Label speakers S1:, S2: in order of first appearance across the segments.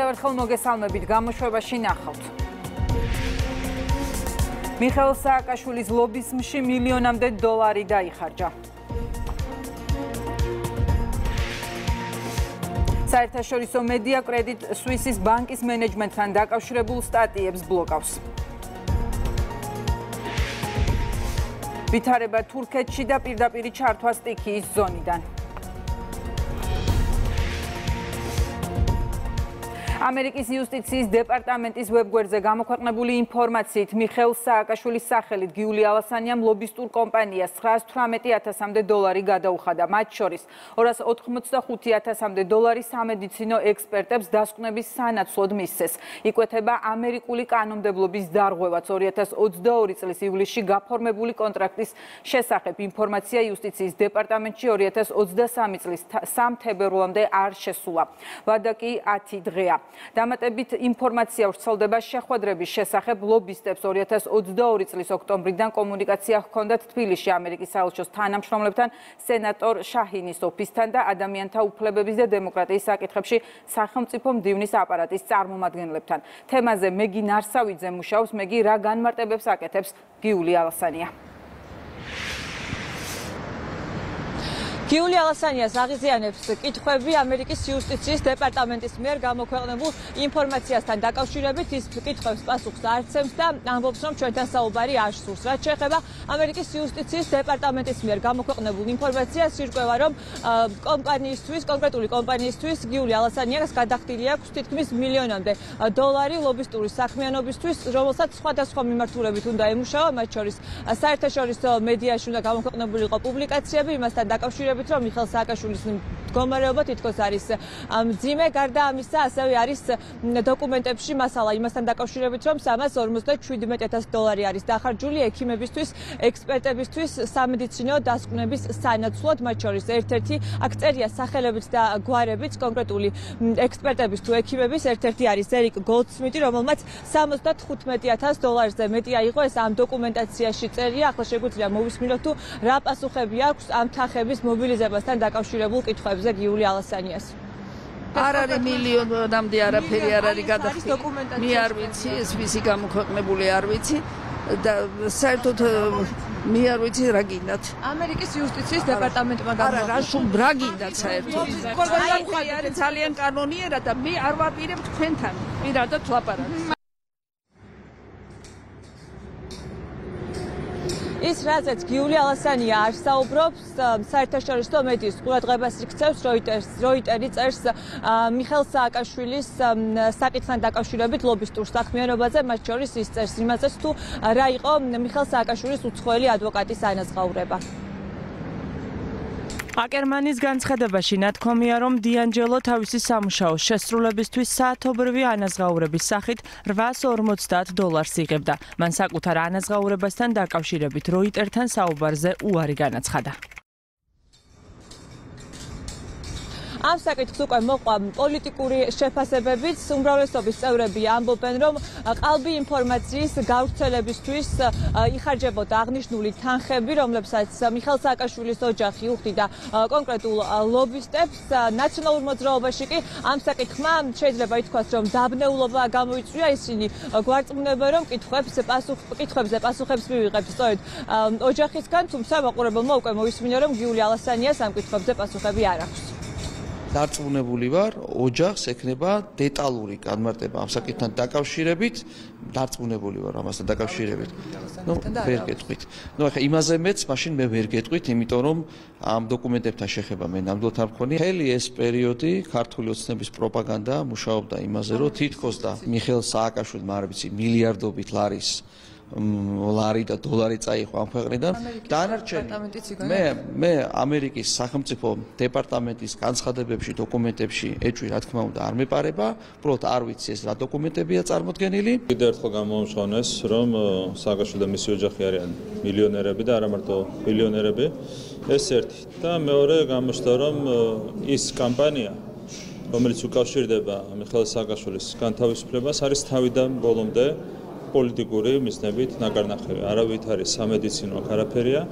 S1: კიდევ ერთხელ მოგესალმებით გამოშვებაში ნახავთ. მიხეილ სააკაშვილის ლობიზმში მილიონამდე დოლარი დაიხარჯა. საერთაშორისო მედია კრედიტ სუისის ბანკის მენეჯმენტთან დაკავშირებულ სტატიებს ბლოკავს. ვითარება თურქეთში და პირდაპირი ჩართვა სტიქიის ზონიდან. ამერიკის იუსტიციის დეპარტამენტის ვებგვერდზე გამოქვეყნებული ინფორმაციით მიხელ სააკაშვილის სახელით გიული ალასანიამ ლობისტურ კომპანიას 918000-მდე დოლარი გადაუხადა. მათ შორის 285000-მდე დოლარი სამედიცინო ექსპერტებს დასკვნების სანაცვლოდ მისცეს. იკვეთება ამერიკული კანონმდებლობის დარღვევაც 2022 წლის ივლისში გაფორმებული კონტრაქტის შესახებ. ინფორმაცია იუსტიციის დეპარტამენტში 2023 წლის 3 თებერვლამდე არ შესულა. ვადაკი 10 დღეა. დამატებით ინფორმაცია ვრცელდება შეხვედრების შესახებ. ლობისტებს 2022 წლის ოქტომბრიდან კომუნიკაცია ჰქონდათ თბილისში ამერიკის საელჩოს თანამშრომლებთან სენატორ შაჰინის ოფისთან და ადამიანთა უფლებების და დემოკრატიის საკითხებში სახელმწიფო მდივნის აპარატის წარმომადგენლებთან. თემაზე მეგი ნარსავიძე მუშაობს მეგი რა განმარტებებს აკეთებს გიული ალასანია
S2: გიული ალასანიას აღიზიანებს კითხვები ამერიკის იუსტიციის დეპარტამენტის მიერ გამოქვეყნებულ ინფორმაციასთან დაკავშირებით. ის კითხვებს პასუხს არცემს და ამბობს რომ ჩვენთან საუბარი არ სურს. რაც შეეხება ამერიკის იუსტიციის დეპარტამენტის მიერ გამოქვეყნებულ ინფორმაციას ირკვევა რომ კომპანიისთვის კონკრეტული კომპანიისთვის გიული ალასანიას გადახდილი აქვს თითქმის მილიონამდე დოლარი ლობისტური საქმიანობისთვის რომელსაც სხვადასხვა მიმართულებით უნდა ემუშავა. მათ შორის საერთაშორისო მედიაში უნდა გამოქვეყნებული იყო პუბლიკაციები იმასთან დაკავშირებით ვფიქრობთ, რომ მიხელ სააკაშვილის მდგომარეობა თითქოს არის მძიმე, გარდა ამისა, ასევე არის დოკუმენტებში მასალა იმასთან დაკავშირებით, რომ 357000 დოლარი არის დახარჯული ექიმებისთვის, ექსპერტებისთვის, სამედიცინო დასკვნების სანაცვლოდ, მათ შორის ერთ-ერთი აქ წერია სახელებით და გვარებით კონკრეტული ექსპერტების თუ ექიმების, ერთ-ერთი არის ერიკ გოლდსმიტი, რომელმაც 75000 დოლარზე მეტი აიღო ეს ამ დოკუმენტაციაში წერია, ახლა შეგვიძლია მოვისმინოთ თუ რა პასუხები აქვს ამ თანხების მობილიზაციაზე მობილიზებასთან დაკავშირებულ კითხვებზე გიული ალასანიას.
S3: არ არის მილიონამდე არაფერი არ არის გადახდილი. მე არ ვიცი, ეს ვისი გამოქვეყნებული არ ვიცი და საერთოდ მე არ ვიცი რა გინდათ.
S2: ამერიკის იუსტიციის დეპარტამენტმა
S3: გამოაქვეყნა. არა, რა სულ რა გინდათ საერთოდ. ყველგან არის ძალიან კანონიერად და მე არ ვაპირებ თქვენთან. პირადად ლაპარაკს.
S2: ის რაზეც გიული ალასანია არ საუბრობს საერთაშორისო მედიის ყურადღებას იქცევს როიტერს როიტერი წერს მიხელ სააკაშვილის საკითხთან დაკავშირებით ლობისტურ საქმიანობაზე მათ შორის ის წერს იმაზეც თუ რა იყო მიხელ სააკაშვილის უცხოელი ადვოკატის ანაზღაურება
S4: აკერმანის განცხადებაში ნათქვამია, რომ დიანჯელო თავისი სამუშაოს შესრულებისთვის საათობრივი ანაზღაურების სახით 850 დოლარს იღებდა. მან საკუთარ ანაზღაურებასთან დაკავშირებით როიტერთან საუბარზე უარი განაცხადა.
S2: ამ საკითხს უკვე მოყვა პოლიტიკური შეფასებებიც. უმრავლესობის წევრები ამბობენ რომ ყალბი ინფორმაციის გავრცელებისთვის იხარჯებოდა აღნიშნული თანხები რომლებსაც მიხელ სააკაშვილის ოჯახი უხდიდა კონკრეტულ ლობისტებს. ნაციონალურ მოძრაობაში კი ამ საკითხმა შეიძლება ითქვას რომ დაბნეულობა გამოიწვია. ისინი გვარწმუნებენ რომ კითხვებს პასუხ კითხვებზე პასუხებს მივიღებთ სწორედ ოჯახისგან თუმცა მაყურებელმა უკვე მოისმინა რომ გიული ალასანიას ამ კითხვებზე პასუხები არ აქვს
S5: დარწმუნებული ვარ, ოჯახს ექნება დეტალური განმარტება ამ საკითხთან დაკავშირებით, დარწმუნებული ვარ ამასთან დაკავშირებით. ნუ ვერ გეტყვით. ნუ ახლა იმაზე მეც მაშინ მე ვერ გეტყვით, იმიტომ რომ ამ დოკუმენტებთან შეხება მე ნამდვილად არ მქონია. ხელი ეს პერიოდი ქართული ოცნების პროპაგანდა მუშაობდა იმაზე, რომ თითქოს და მიხელ სააკაშვილმა არ ვიცი მილიარდობით ლარის ლარი და დოლარი წაიღო ამ ქვეყნიდან. დანარჩენი მე მე ამერიკის სახელმწიფო დეპარტამენტის განცხადებებში დოკუმენტებში ეჭვი რა თქმა უნდა არ მეპარება უბრალოდ არ ვიცი ეს რა დოკუმენტებია წარმოქმნილი
S6: კიდევ ერთხელ გამომშვენეს რომ სააგაშვილი და მისი ოჯახი არიან მილიონერები და არა მარტო მილიონერები ეს ერთი. და მეორე გამოჩნდა რომ ის კამპანია რომელიც უკავშირდება მიხეილ სააკაშვილის განთავისუფლებას არის თავიდან ბოლომდე პოლიტიკური მიზნებით ნაგარნახევი. არავით არის სამედიცინო არაფერია.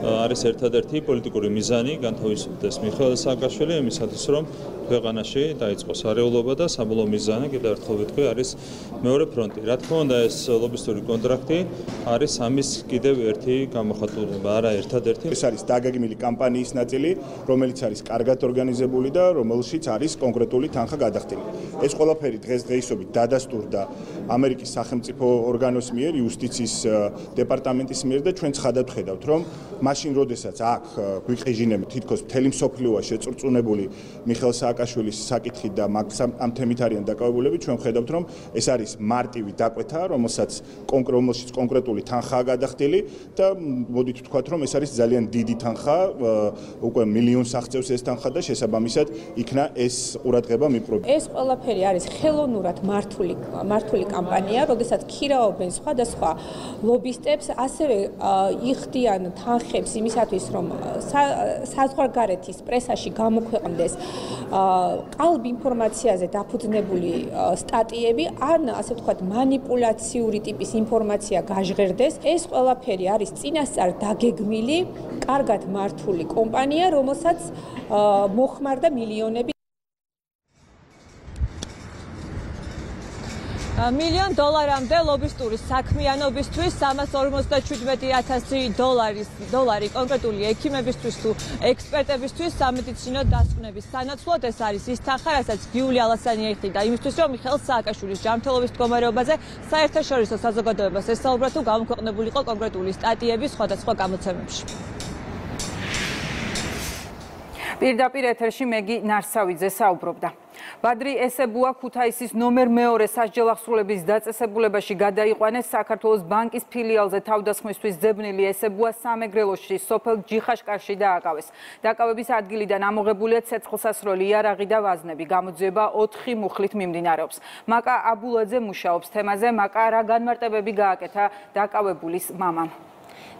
S6: არის ერთადერთი პოლიტიკური მიზანი განთავისუფლდეს მიხეილ სააკაშვილი იმისათვის რომ ქვეყანაში დაიწყოს არეულობა და საბოლოო მიზანი კიდევ ერთხელ ვიტყვი არის მეორე ფრონტი. რა თქმა უნდა ეს ლობისტური კონტრაქტი არის ამის კიდევ ერთი გამოხატულება, არა ერთადერთი.
S7: ეს არის დაგეგმილი კამპანიის ნაწილი, რომელიც არის კარგად ორგანიზებული და რომელშიც არის კონკრეტული თანხა გადახდილი. ეს ყველაფერი დღესდღეობით დადასტურდა ამერიკის სახელმწიფო ორგანოს მიერ, იუსტიციის დეპარტამენტის მიერ და ჩვენ ცხადად ვხედავთ, რომ მაშინ როდესაც აქ გვიყიჟინებ თითქოს მთელი მსოფლიოა შეწურწუნებული მიხელ სააკაშვილის საკითხი და ამ თემით არიან დაკავებულები, ჩვენ ვხედავთ, რომ ეს არის მარტივი დაკვეთა, რომელსაც კონკრეტულში კონკრეტული თანხაა გადახდილი და მოდით ვთქვათ, რომ ეს არის ძალიან დიდი თანხა, უკვე მილიონს აღწევს ეს თანხა და შესაბამისად იქნა ეს ყურადღება მიპყრობილი.
S8: ეს ყველაფერი არის ხელოვნურად მართული მართული კამპანია, როდესაც ქირაობენ სხვადასხვა ლობისტებს, ასევე იხდიან თანხებს ვაკეთებს იმისათვის, რომ საზღვარგარეთის პრესაში გამოქვეყნდეს ყალბ ინფორმაციაზე დაფუძნებული სტატიები ან ასე ვთქვათ манипуляციური ტიპის ინფორმაცია გაჟღერდეს. ეს ყველაფერი არის წინასწარ დაგეგმილი, კარგად მართული კომპანია, რომელსაც მოხმარდა მილიონები
S2: მილიონ დოლარამდე ლობისტური საქმიანობისთვის 357000 დოლარის დოლარი კონკრეტული ექიმებისთვის თუ ექსპერტებისთვის სამედიცინო დასკვნების სანაცვლოდ ეს არის ის თანხა, რასაც გიული ალასანი ეხიდა იმისთვის, რომ მიხელ სააკაშვილის ჯანმრთელობის მდგომარეობაზე საერთაშორისო საზოგადოებას ესაუბრა თუ გამოქვეყნებულიყო კონკრეტული სტატიები სხვადასხვა გამოცემებში.
S1: პირდაპირ ეთერში მეგი ნარსავიძე საუბრობდა. ბადრი ესებუა ქუთაისის ნომერ მეორე სასჯელახსრულების დაწესებულებაში გადაიყვანეს საქართველოს ბანკის ფილიალზე თავდასხმისთვის ძებნილი ესებუა სამეგრელოში სოფელ ჯიხაშკარში დააკავეს. დაკავების ადგილიდან ამოღებულია ცეცხლსასროლი იარაღი და ვაზნები. გამოძიება 4 მუხლით მიმდინარეობს. მაკა აბულაძე მუშაობს თემაზე. მაკა რა განმარტებები გააკეთა დაკავებულის მამამ?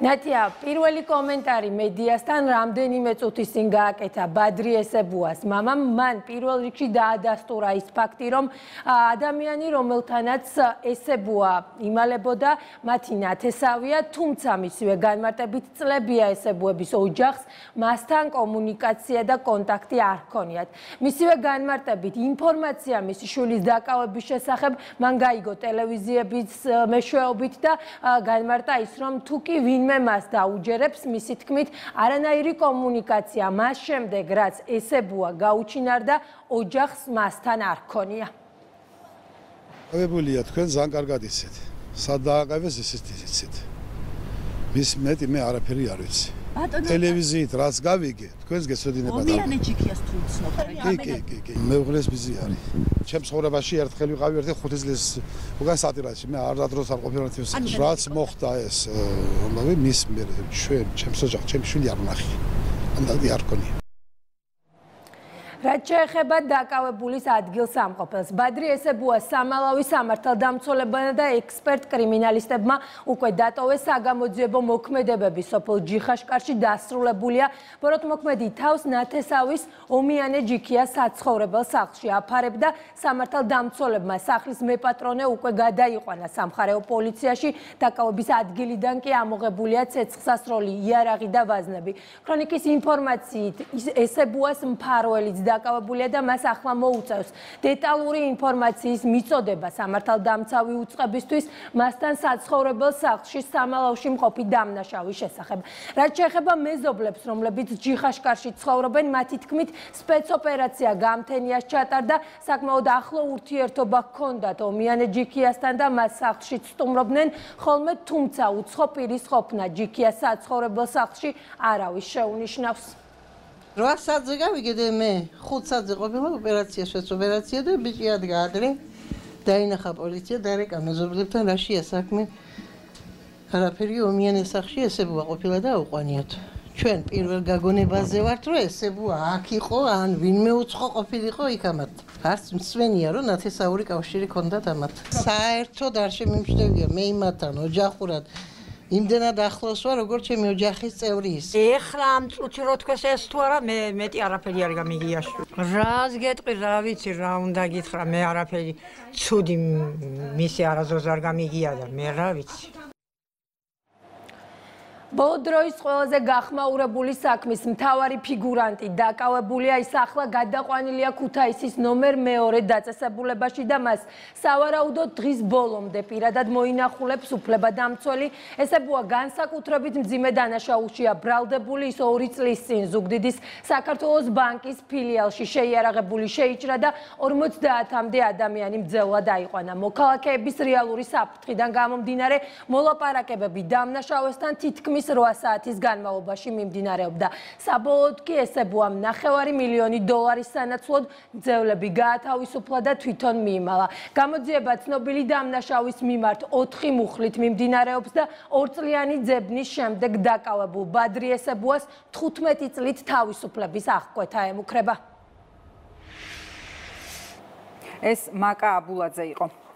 S9: ნათია, პირველი კომენტარი მედიასთან რამდენიმე წუთის წინ გააკეთა ბადრი ესებუას. მამამ მან პირველ რიგში დაადასტურა ის ფაქტი, რომ ადამიანი, რომელთანაც ესებუა იმალებოდა, მათი ნათესავია, თუმცა მისივე განმარტებით წლებია ესებუების ოჯახს, მასთან კომუნიკაცია და კონტაქტი არ ჰქონიათ. მისივე განმარტებით ინფორმაცია მისი შვილის დაკავების შესახებ მან გაიგო ტელევიზიების მეშვეობით და განმარტა ის, რომ თუკი ვინმე ვინმე მას დაუჯერებს მისი თქმით არანაირი კომუნიკაცია მას შემდეგ რაც ესებუა გაუჩინარდა ოჯახს მასთან არ ქონია
S10: აღებულია თქვენ ძალიან კარგად იცით. სად დააყევეს ისიც იცით. მის მეტი მე არაფერი არ ვიცი ტელევიზიით რაც გავიგე, თქვენს გესოდინება და
S11: მომიანე ჯიქიას თუ ცნობ რა.
S10: კი, კი, კი, კი. მეუღლეს ბიზი არის. ჩემს ხოვრებაში ერთხელ ვიყავი ერთი ხუთი წლის უკან სატირაში, მე არ დადროს არ ყოფილი თვითონ. რაც მოხდა ეს, რომელი მის მე ჩვენ ჩემს ოჯახს, ჩემს შვილი არ ვნახე. ამდადი არ კონია.
S9: რაც შეეხება დაკავებულის ადგილსამყოფელს. ბადრი ესებუა სამალავის სამართალდამცველებმა და ექსპერტ კრიმინალისტებმა უკვე დატოვეს საგამოძიებო მოქმედებები სოფელ ჯიხაშკარში დასრულებულია. ბოროტ მოქმედი თავს ნათესავის ომიანე ჯიქია საცხოვრებელ სახლში აფარებდა სამართალდამცველებმა სახლის მეპატრონე უკვე გადაიყვანა სამხარეო პოლიციაში. დაკავების ადგილიდან კი ამოღებულია ცეცხლსასროლი, იარაღი და ვაზნები. ქრონიკის ინფორმაციით ესებუას მფარველიც დაკავებულია და მას ახლა მოუწევს დეტალური ინფორმაციის მიწოდება სამართალდამცავი უწყებისთვის მასთან საცხოვრებელ სახლში სამალავში მყოფი დამნაშავის შესახებ. რაც შეეხება მეზობლებს, რომლებიც ჯიხაშკარში ცხოვრობენ, მათი თქმით, სპეცოპერაცია გამთენიას ჩატარდა, საკმაოდ ახლო ურთიერთობა ჰქონდათ ომიანე ჯიქიასთან და მას სახლში სტუმრობდნენ, ხოლმე თუმცა უცხო პირის ყოფნა ჯიქიას საცხოვრებელ სახლში არავის შეუნიშნავს.
S12: 8 საათზე გავიგე მე 5 საათზე ყოფილა ოპერაცია შეც ოპერაცია და ბიჭი ადგა ადრე დაინახა პოლიცია და რეკა მეზობლებთან რაშია საქმე? არაფერი ომიანე სახში ესე ბუა ყოფილა და უყვანიათ ჩვენ პირველ გაგონებაზე ვართ რომ ესე ბუა აქ იყო ან ვინმე უცხო ყოფილიყო იქ ამათ. არც მსვენია რომ ნათესაური კავშირი ქონდათ ამათ. საერთოდ არ შემიმშვენია მე იმათთან ოჯახურად იმდენად ახლოს ვარ, როგორც ჩემი ოჯახის წევრი ის.
S11: ეხლა ამ წუთი რო თქვეს ეს თუ არა, მე მეტი არაფერი არ გამიგიაშ. რას გეტყვი, რა ვიცი, რა უნდა გითხრა, მე არაფერი ცუდი მისი არაზოს არ გამიგია და მე რა ვიცი.
S9: ბოლო დროის ყველაზე გახმაურებული საქმის მთავარი ფიგურანტი დაკავებულია ის ახლა გადაყვანილია ქუთაისის ნომერ მეორე დაწესებულებაში და მას სავარაუდოდ დღის ბოლომდე პირადად მოინახულებს უფლებადამცველი ესებუა განსაკუთრებით მძიმე დანაშაულშია ბრალდებული ის ორი წლის წინ ზუგდიდის საქართველოს ბანკის ფილიალში შეიარაღებული შეიჭრა და 50-მდე ადამიანი მძევლად აიყვანა. მოქალაქეების რეალური საფრთხიდან გამომდინარე მოლაპარაკებები დამნაშავესთან თითქმის თითქმის 8 საათის განმავლობაში მიმდინარეობდა. საბოლოოდ კი ესებუა ნახევარი მილიონი დოლარის სანაცვლოდ ძევლები გაათავისუფლა და თვითონ მიიმალა. გამოძიება ცნობილი დამნაშავის მიმართ 4 მუხლით მიმდინარეობს და ორწლიანი ძებნის შემდეგ დაკავებულ ბადრი ესებუას 15 წლით თავისუფლების აღკვეთა ემუქრება.
S1: ეს მაკა აბულაძე იყო.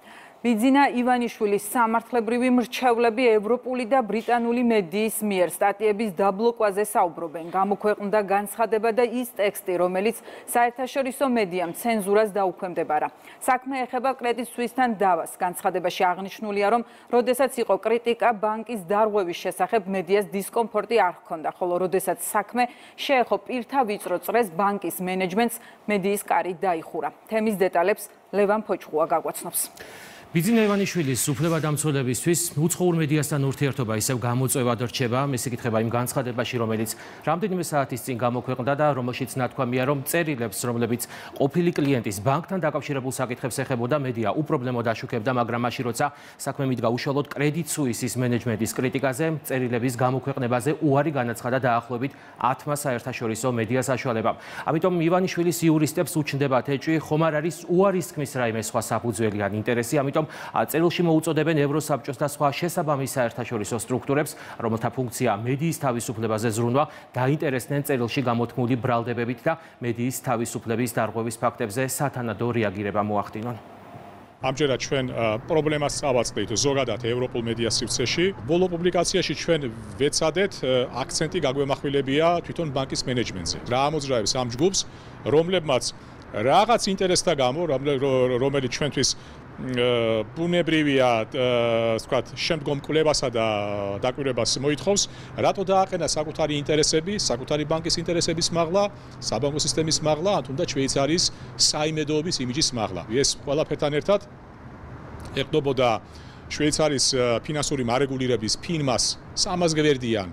S1: ბიძინა ივანიშვილის სამართლებრივი მრჩევლები ევროპული და ბრიტანული მედიის მიერ სტატიების დაბლოკვაზე საუბრობენ. გამოქვეყნდა განცხადება და ის ტექსტი, რომელიც საერთაშორისო მედიამ ცენზურას დაუქვემდებარა. საქმე ეხება კრედიტ სუისთან დავას. განცხადებაში აღნიშნულია, რომ როდესაც იყო კრიტიკა ბანკის დარღვევის შესახებ მედიას დისკომფორტი არ ჰქონდა, ხოლო როდესაც საქმე შეეხო პირთა ვიწრო წრეს ბანკის მენეჯმენტს მედიის კარი დაიხურა. თემის დეტალებს ლევან ფოჭხუა გაგვაცნობს.
S13: ბიძინა ივანიშვილის უფლებადამცველებისთვის უცხოურ მედიასთან ურთიერთობა ისევ გამოწვევად რჩება. მის ეკითხება იმ განცხადებაში, რომელიც რამდენიმე საათის წინ გამოქვეყნდა და რომელშიც ნათქვამია, რომ წერილებს, რომლებიც ყოფილი კლიენტის ბანკთან დაკავშირებულ საკითხებს ეხებოდა, მედია უპრობლემოდ აშუქებდა, მაგრამ მაშინ როცა საქმე მიდგა უშუალოდ კრედიტ სუისის მენეჯმენტის კრიტიკაზე, წერილების გამოქვეყნებაზე უარი განაცხადა დაახლოებით 10-მა საერთაშორისო მედია საშუალებამ. ამიტომ ივანიშვილის იურისტებს უჩნდებათ ეჭვი, ხომ არ არის უარის თქმის რაიმე სხვა საფუძველი ან ინტერესი, ამიტომ რომ წერილში მოუწოდებენ ევროსაბჭოს და სხვა შესაბამის საერთაშორისო სტრუქტურებს, რომელთა ფუნქცია მედიის თავისუფლებაზე ზრუნვა, დაინტერესდნენ წერილში გამოთქმული ბრალდებებით და მედიის თავისუფლების დარღვევის ფაქტებზე სათანადო რეაგირება მოახდინონ.
S14: ამჯერად ჩვენ პრობლემას წავაწყდით ზოგადად ევროპულ მედია სივრცეში. ბოლო პუბლიკაციაში ჩვენ ვეცადეთ აქცენტი გაგვემახვილებია თვითონ ბანკის მენეჯმენტზე. რა ამოძრავებს ამ ჯგუფს, რომლებმაც რაღაც ინტერესთა გამო, რომელიც ჩვენთვის ბუნებრივია, ვთქვათ, შემდგომ კვლევასა და დაკვირვებას მოითხოვს, რატო დააყენა საკუთარი ინტერესები, საკუთარი ბანკის ინტერესების მაღლა, საბანკო სისტემის მაღლა, ან თუნდაც შვეიცარიის საიმედოობის იმიჯის მაღლა. ეს ყველაფერთან ერთად ეყნობოდა შვეიცარიის ფინანსური მარეგულირების ფინმას 300 გვერდიან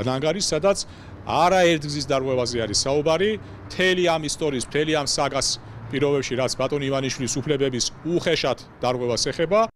S14: ნანგარის, სადაც არაერთგზის დარღვევაზე არის საუბარი, თელი ამ ისტორიის, თელი ამ საგას პირობებში რაც ბატონ ივანიშვილის უფლებების უხეშად დარღვევას ეხება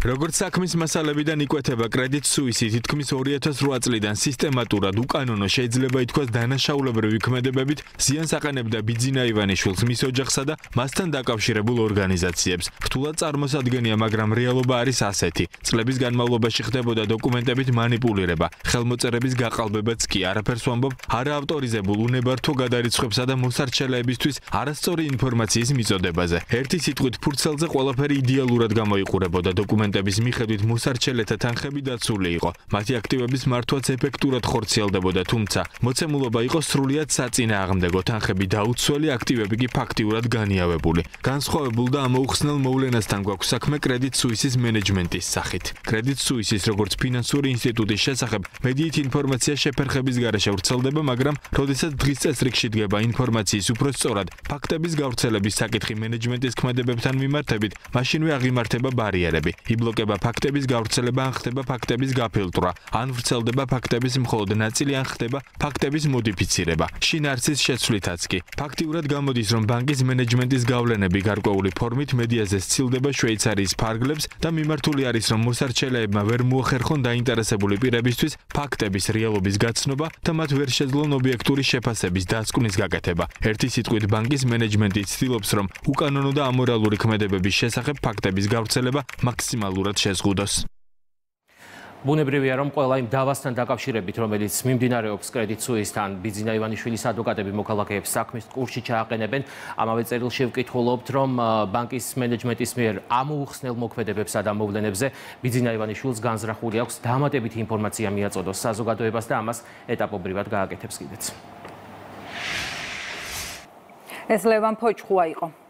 S15: როგორც საქმის მასალებიდან იკვეთება კრედიტ სუისი თითქმის 2008 წლიდან სისტემატურად უკანონო შეიძლება ითქვას დანაშაულებრივი ქმედებებით ზიანს აყენებდა ბიძინა ივანიშვილს მის ოჯახსა და მასთან დაკავშირებულ ორგანიზაციებს. რთულად წარმოსადგენია, მაგრამ რეალობა არის ასეთი. წლების განმავლობაში ხდებოდა დოკუმენტებით манипуლირება, ხელმოწერების გაყალბებაც კი არაფერს ვამბობ არაავტორიზებულ უნებართო გადარიცხვებსა და მოსარჩელეებისთვის არასწორი ინფორმაციის მიწოდებაზე. ერთი სიტყვით ფურცელზე ყველაფერი იდეალურად გამოიყურებოდა დოკუმენტ დოკუმენტების მიხედვით მოსარჩელეთა თანხები დაცული იყო. მათი აქტივების მართვაც ეფექტურად ხორციელდებოდა, თუმცა მოცემულობა იყო სრულიად საწინააღმდეგო თანხები დაუცველი აქტივები კი ფაქტიურად განიავებული. განსხვავებულ და ამოუხსნელ მოვლენასთან გვაქვს საქმე კრედიტ სუისის მენეჯმენტის სახით. კრედიტ სუისის როგორც ფინანსური ინსტიტუტის შესახებ მედიით ინფორმაცია შეფერხების გარეშე ვრცელდება, მაგრამ როდესაც დღის წესრიგში დგება ინფორმაციის უფრო სწორად ფაქტების გავრცელების საკითხი მენეჯმენტის ქმედებებთან მიმართებით, მაშინვე აღიმართება ბარიერები. იბლოკება ფაქტების გავრცელება ან ხდება ფაქტების გაფილტრვა, ან ვრცელდება ფაქტების მხოლოდ ნაწილი ან ხდება ფაქტების მოდიფიცირება. შინარსის შეცვლითაც კი ფაქტიურად გამოდის, რომ ბანკის მენეჯმენტის გავლენები გარკვეული ფორმით მედიაზე სცილდება შვეიცარიის ფარგლებს და მიმართული არის, რომ მოსარჩელეებმა ვერ მოახერხონ დაინტერესებული პირებისთვის ფაქტების რეალობის გაცნობა და მათ ვერ შეძლონ ობიექტური შეფასების დასკვნის გაკეთება. ერთი სიტყვით ბანკის მენეჯმენტი ცდილობს, რომ უკანონო და ამორალური ქმედებების შესახებ ფაქტების გავრცელება მაქსიმალურად მინიმალურად შეზღუდოს.
S13: ბუნებრივია რომ ყველა იმ დავასთან დაკავშირებით რომელიც მიმდინარეობს კრედიტ სუისთან ბიძინა ივანიშვილის ადვოკატები მოქალაქეებს საქმის კურსში ჩააყენებენ. ამავე წერილში ვკითხულობთ რომ ბანკის მენეჯმენტის მიერ ამოუხსნელ მოქმედებებსა და მოვლენებზე ბიძინა ივანიშვილს განზრახული აქვს დამატებითი ინფორმაცია მიაწოდოს საზოგადოებას და ამას ეტაპობრივად გააკეთებს კიდეც.
S1: ეს ლევან ფოჭხუა იყო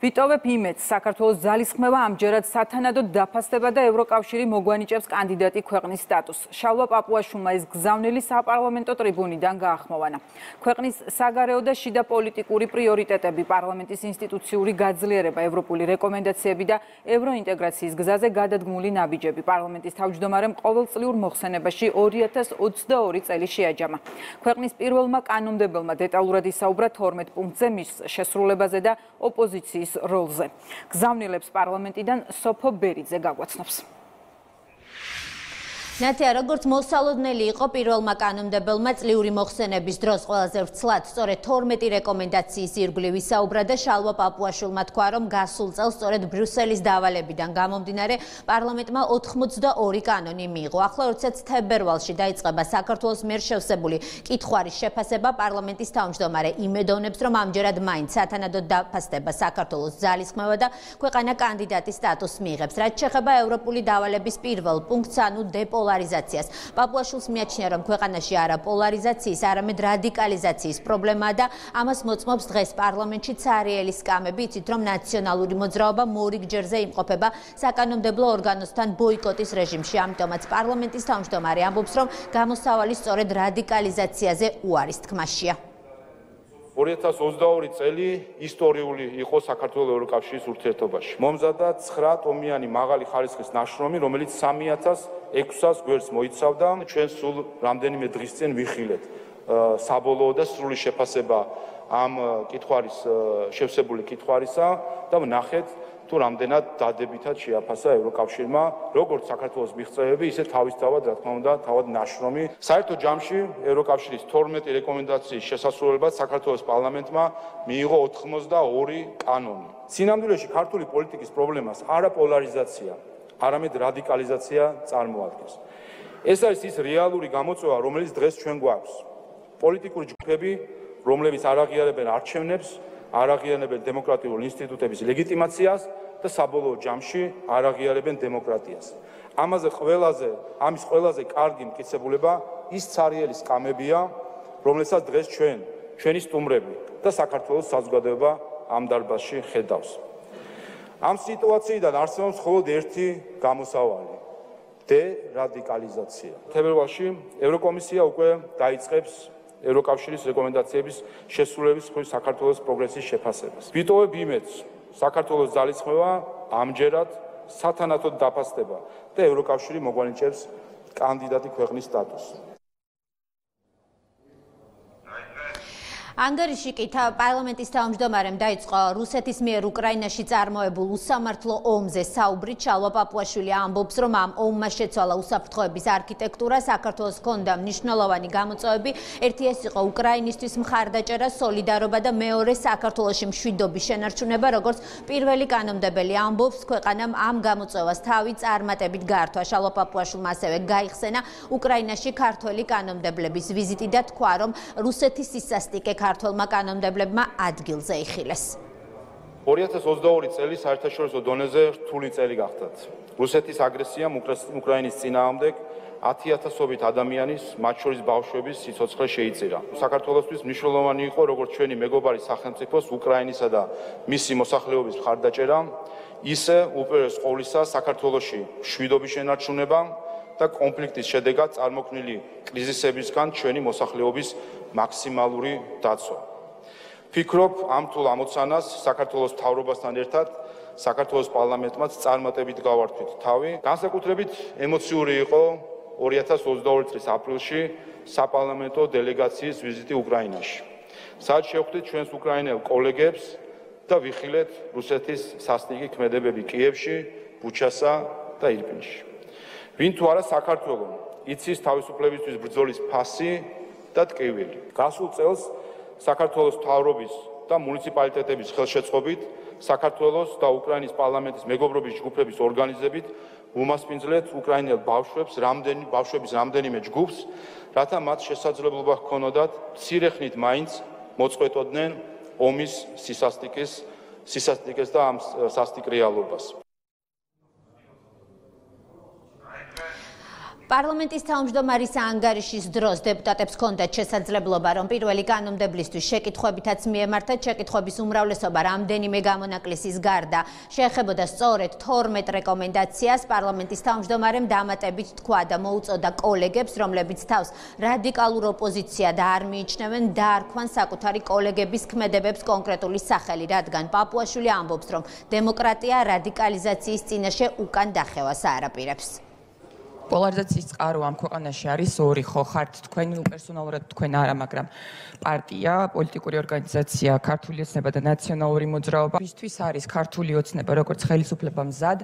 S1: ვიტოვებ იმედს საქართველოს ძალისხმევა ამჯერად სათანადოდ დაფასდება და ევროკავშირი მოგვანიჭებს კანდიდატი ქვეყნის სტატუსს. შალვა პაპუაშვილმა ეს გზავნილი საპარლამენტო ტრიბუნიდან გაახმოვანა. ქვეყნის საგარეო და შიდა პოლიტიკური პრიორიტეტები, პარლამენტის ინსტიტუციური გაძლიერება, ევროპული რეკომენდაციები და ევროინტეგრაციის გზაზე გადადგმული ნაბიჯები პარლამენტის თავმჯდომარემ ყოველწლიურ მოხსენებაში 2022 წელი შეაჯამა. ქვეყნის პირველმა კანონმდებელმა დეტალურად ისაუბრა 12 პუნქტზე მის შესრულებაზე და ოპოზიციის როლზე. გზავნილებს პარლამენტიდან სოფო ბერიძე გაგვაცნობს.
S16: ნათია როგორც მოსალოდნელი იყო პირველმა კანონმდებელმა წლიური მოხსენების დროს ყველაზე ვრცლად სწორედ 12 რეკომენდაციის ირგვლივ ისაუბრა და შალვა პაპუაშვილმა თქვა რომ გასულ წელს სწორედ ბრიუსელის დავალებიდან გამომდინარე პარლამენტმა 82 კანონი მიიღო. ახლა როდესაც თებერვალში დაიწყება საქართველოს მიერ შევსებული კითხვარის შეფასება პარლამენტის თავმჯდომარე იმედოვნებს რომ ამჯერად მაინც სათანადოდ დაფასდება საქართველოს ძალისხმევა და ქვეყანა კანდიდატის სტატუსს მიიღებს რაც შეეხება ევროპული დავალების პირველ პუნქტს ანუ დეპო პოლარიზაციას. პაპუაშვილს მიაჩნია, რომ ქვეყანაში არა პოლარიზაციის, არამედ რადიკალიზაციის პრობლემაა და ამას მოწმობს დღეს პარლამენტში цаრიელი სკამები, იცით რომ ნაციონალური მოძრაობა მორიგჯერზე იმყოფება საკანონმდებლო ორგანოსთან ბოიკოტის რეჟიმში. ამიტომაც პარლამენტის თავმჯდომარე ამბობს, რომ გამოსავალი სწორედ რადიკალიზაციაზე უარის თქმაშია.
S17: 2022 წელი ისტორიული იყო საქართველოს ევროკავშირის ურთიერთობაში. მომზადა 9 ტომიანი მაღალი ხარისხის ნაშრომი, რომელიც 3600 გვერდს მოიცავდა. ჩვენ სულ რამდენიმე დღის წინ ვიხილეთ საბოლოო და სრული შეფასება ამ კითხვარის შევსებული კითხვარისა და ვნახეთ თუ რამდენად დადებითად შეაფასა ევროკავშირმა როგორც საქართველოს მიღწევები, ისე თავისთავად, რა თქმა უნდა, თავად ნაშრომი. საერთო ჯამში ევროკავშირის 12 რეკომენდაციის შესასრულებლად საქართველოს პარლამენტმა მიიღო 82 კანონი. სინამდვილეში ქართული პოლიტიკის პრობლემას არა პოლარიზაცია, არამედ რადიკალიზაცია წარმოადგენს. ეს არის ის რეალური გამოწვევა, რომელიც დღეს ჩვენ გვაქვს. პოლიტიკური ჯგუფები, რომლებიც არ აღიარებენ არჩევნებს, არ აღიარებენ დემოკრატიულ ინსტიტუტების ლეგიტიმაციას და საბოლოო ჯამში არ აღიარებენ დემოკრატიას. ამაზე ყველაზე ამის ყველაზე კარგი მკიცებულება ის цаრიელი სკამებია, რომელსაც დღეს ჩვენ, ჩვენი სტუმრები და საქართველოს საზოგადოება ამ დარბაზში ხედავს. ამ სიტუაციიდან არსებობს მხოლოდ ერთი გამოსავალი: დე-რადიკალიზაცია. თებერვალში ევროკომისია უკვე დაიწყებს ევროკავშირის რეკომენდაციების შესრულების ხრი საქართველოს პროგრესის შეფასებას. ვიტოვებ იმედს, საქართველოს ძალისხმევა ამჯერად სათანადოდ დაფასდება და ევროკავშირი მოგვანიჭებს კანდიდატი ქვეყნის სტატუსს.
S16: ანგარიში კი პარლამენტის თავმჯდომარემ დაიწყო რუსეთის მიერ უკრაინაში წარმოებულ უსამართლო ომზე საუბრი ჩალვა პაპუაშვილი ამბობს რომ ამ ომმა შეცვალა უსაფრთხოების არქიტექტურა საქართველოს კონდა მნიშვნელოვანი გამოწვევები. ერთი ეს იყო უკრაინისტვის მხარდაჭერა სოლიდარობა და მეორე საქართველოსში მშვიდობის შენარჩუნება როგორც პირველი კანონმდებელი ამბობს ქვეყანამ ამ გამოწვევას თავი წარმატებით გაართვა. შალვა პაპუაშვილმა ასევე გაიხსენა უკრაინაში ქართველი კანონმდებლების ვიზიტი და თქვა რომ რუსეთის სისასტიკე ქართველმა კანონმდებლებმა ადგილზე იხილეს.
S17: 2022 წელი საერთაშორისო დონეზე რთული წელი გახდათ. რუსეთის აგრესიამ უკრაინის წინააღმდეგ 10000ობით ადამიანის, მათ შორის ბავშვების სიცოცხლე შეიწირა. საქართველოსთვის მნიშვნელოვანი იყო როგორც ჩვენი მეგობარი სახელმწიფოს უკრაინისა და მისი მოსახლეობის ხარდაჭერა, ისე უპირველეს ყოვლისა საქართველოსში შვიდობის შენარჩუნება და კონფლიქტის შედეგად წარმოქმნილი კრიზისებისგან ჩვენი მოსახლეობის მაქსიმალური დაცვა. ფიქრობ, ამ თულ ამოცანას საქართველოს თავრობასთან ერთად საქართველოს პარლამენტმაც წარმატებით გავართვით თავი. განსაკუთრებით ემოციური იყო 2022 წლის აპრილში საპარლამენტო დელეგაციის ვიზიტი უკრაინაში. სადაც შევხვდით ჩვენს უკრაინელ კოლეგებს და ვიხილეთ რუსეთის სასტიკი ქმედებები კიევში, ბუჩასა და ირპინში. ვინ თუ არა საქართველოს იცის თავისუფლებისთვის ბრძოლის ფასი და ტკივილი. გასულ წელს საქართველოს თავრობის და მუნიციპალიტეტების ხელშეწყობით საქართველოს და უკრაინის პარლამენტის მეგობრობის ჯგუფების ორგანიზებით უმასპინძლეთ უკრაინელ ბავშვებს, რამდენი ბავშვების რამდენიმე ჯგუფს, რათა მათ შესაძლებლობა ჰქონოდათ ცირეხნით მაინც მოწყვეტოდნენ ომის სისასტიკეს, სისასტიკეს და ამ სასტიკ
S16: პარლამენტის თავმჯდომარის ანგარიშის დროს დეპუტატებს ჰქონდათ შესაძლებლობა, რომ პირველი კანონმდებლისთვის შეკითხვებითაც მიემართათ შეკითხვების უმრავლესობა რამდენიმე გამონაკლისის გარდა შეეხებოდა სწორედ 12 რეკომენდაციას პარლამენტის თავმჯდომარემ დამატებით თქვა და მოუწოდა კოლეგებს, რომლებიც თავს რადიკალურ ოპოზიცია და არ მიიჩნევენ დაარქვან საკუთარი კოლეგების ქმედებებს კონკრეტული სახელი, რადგან პაპუაშვილი ამბობს, რომ დემოკრატია რადიკალიზაციის წინაშე უკან დახევას აარაპირებს.
S18: პოლარიზაციის წყარო ამ ქვეყანაში არის ორი ხო? ხართ თქვენ პერსონალურად თქვენ არა მაგრამ პარტია პოლიტიკური ორგანიზაცია ქართული ოცნება და ნაციონალური მოძრაობა. ისთვის არის ქართული ოცნება როგორც ხელისუფლება მზად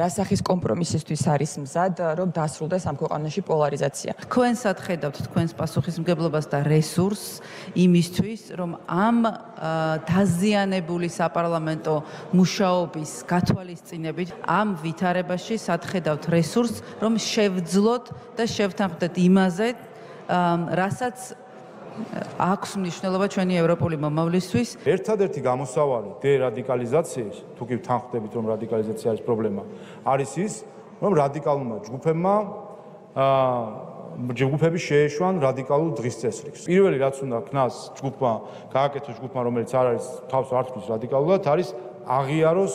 S18: რასახის კომპრომისისთვის არის მზად რომ დასრულდეს ამ ქვეყანაში პოლარიზაცია.
S19: თქვენსად ხედავთ თქვენს პასუხისმგებლობას და რესურსს იმისთვის რომ ამ დაზიანებული საპარლამენტო მუშაობის გათვალისწინებით ამ ვითარებაში სახედავთ რესურსს რომ შე შევძლოთ და შევთანხმდეთ იმაზე, რასაც აქვს მნიშვნელობა ჩვენი ევროპული მომავლისთვის.
S17: ერთადერთი გამოსავალი დერადიკალიზაციის, თუ კი თანხმდებით რომ რადიკალიზაცია არის პრობლემა, არის ის, რომ რადიკალურმა ჯგუფებმა აა ჯგუფები შეეშვან რადიკალურ დღის წესრიგს. პირველი რაც უნდა ქნას ჯგუფმა, გააკეთოს ჯგუფმა, რომელიც არ არის თავს ართვის რადიკალურად, არის აღიაროს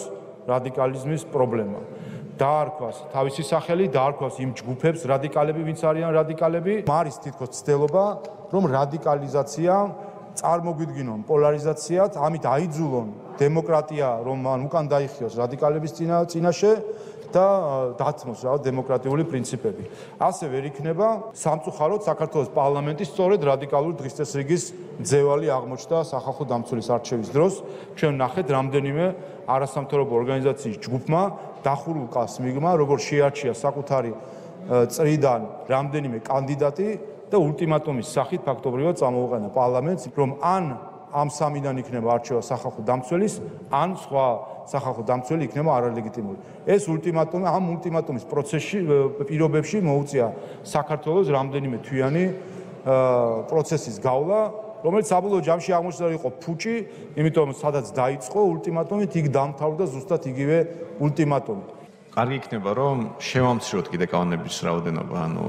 S17: რადიკალიზმის პრობლემა. დაარქვას თავისი სახელი, დაარქვას იმ ჯგუფებს რადიკალები, ვინც არიან რადიკალები. მარის თითქოს ცდელობა, რომ რადიკალიზაცია წარმოგვიდგინონ პოლარიზაციად, ამით აიძულონ დემოკრატია, რომ ან უკან დაიხიოს რადიკალების წინა წინაშე და დათმოს რა დემოკრატიული პრინციპები. ასე ვერ იქნება სამწუხაროდ საქართველოს პარლამენტის სწორედ რადიკალური დღესწესრიგის ძევალი აღმოჩნდა სახალხო დამცველის არჩევის დროს. ჩვენ ნახეთ რამდენიმე არასამთავრობო ორგანიზაციის ჯგუფმა დახურულ კას მიგმა, როგორ შეარჩია საკუთარი წრიდან რამდენიმე კანდიდატი და ულტიმატუმის სახით ფაქტობრივად წამოუყენა პარლამენტს, რომ ან ამ სამიდან იქნება არჩევა სახალხო დამცველის, ან სხვა სახალხო დამცველი იქნება არალეგიტიმური. ეს ულტიმატუმი ამ ულტიმატუმის პროცესში პირობებში მოუწია საქართველოს რამდენიმე თვიანი პროცესის გავლა რომელიც საბოლოო ჯამში აღმოჩნდა იყო ფუჭი, იმიტომ სადაც დაიწყო ულტიმატუმით, იქ დამთავრდა ზუსტად იგივე ულტიმატუმი.
S20: კარგი იქნება, რომ შევამციროთ კიდე კანონების რაოდენობა, ანუ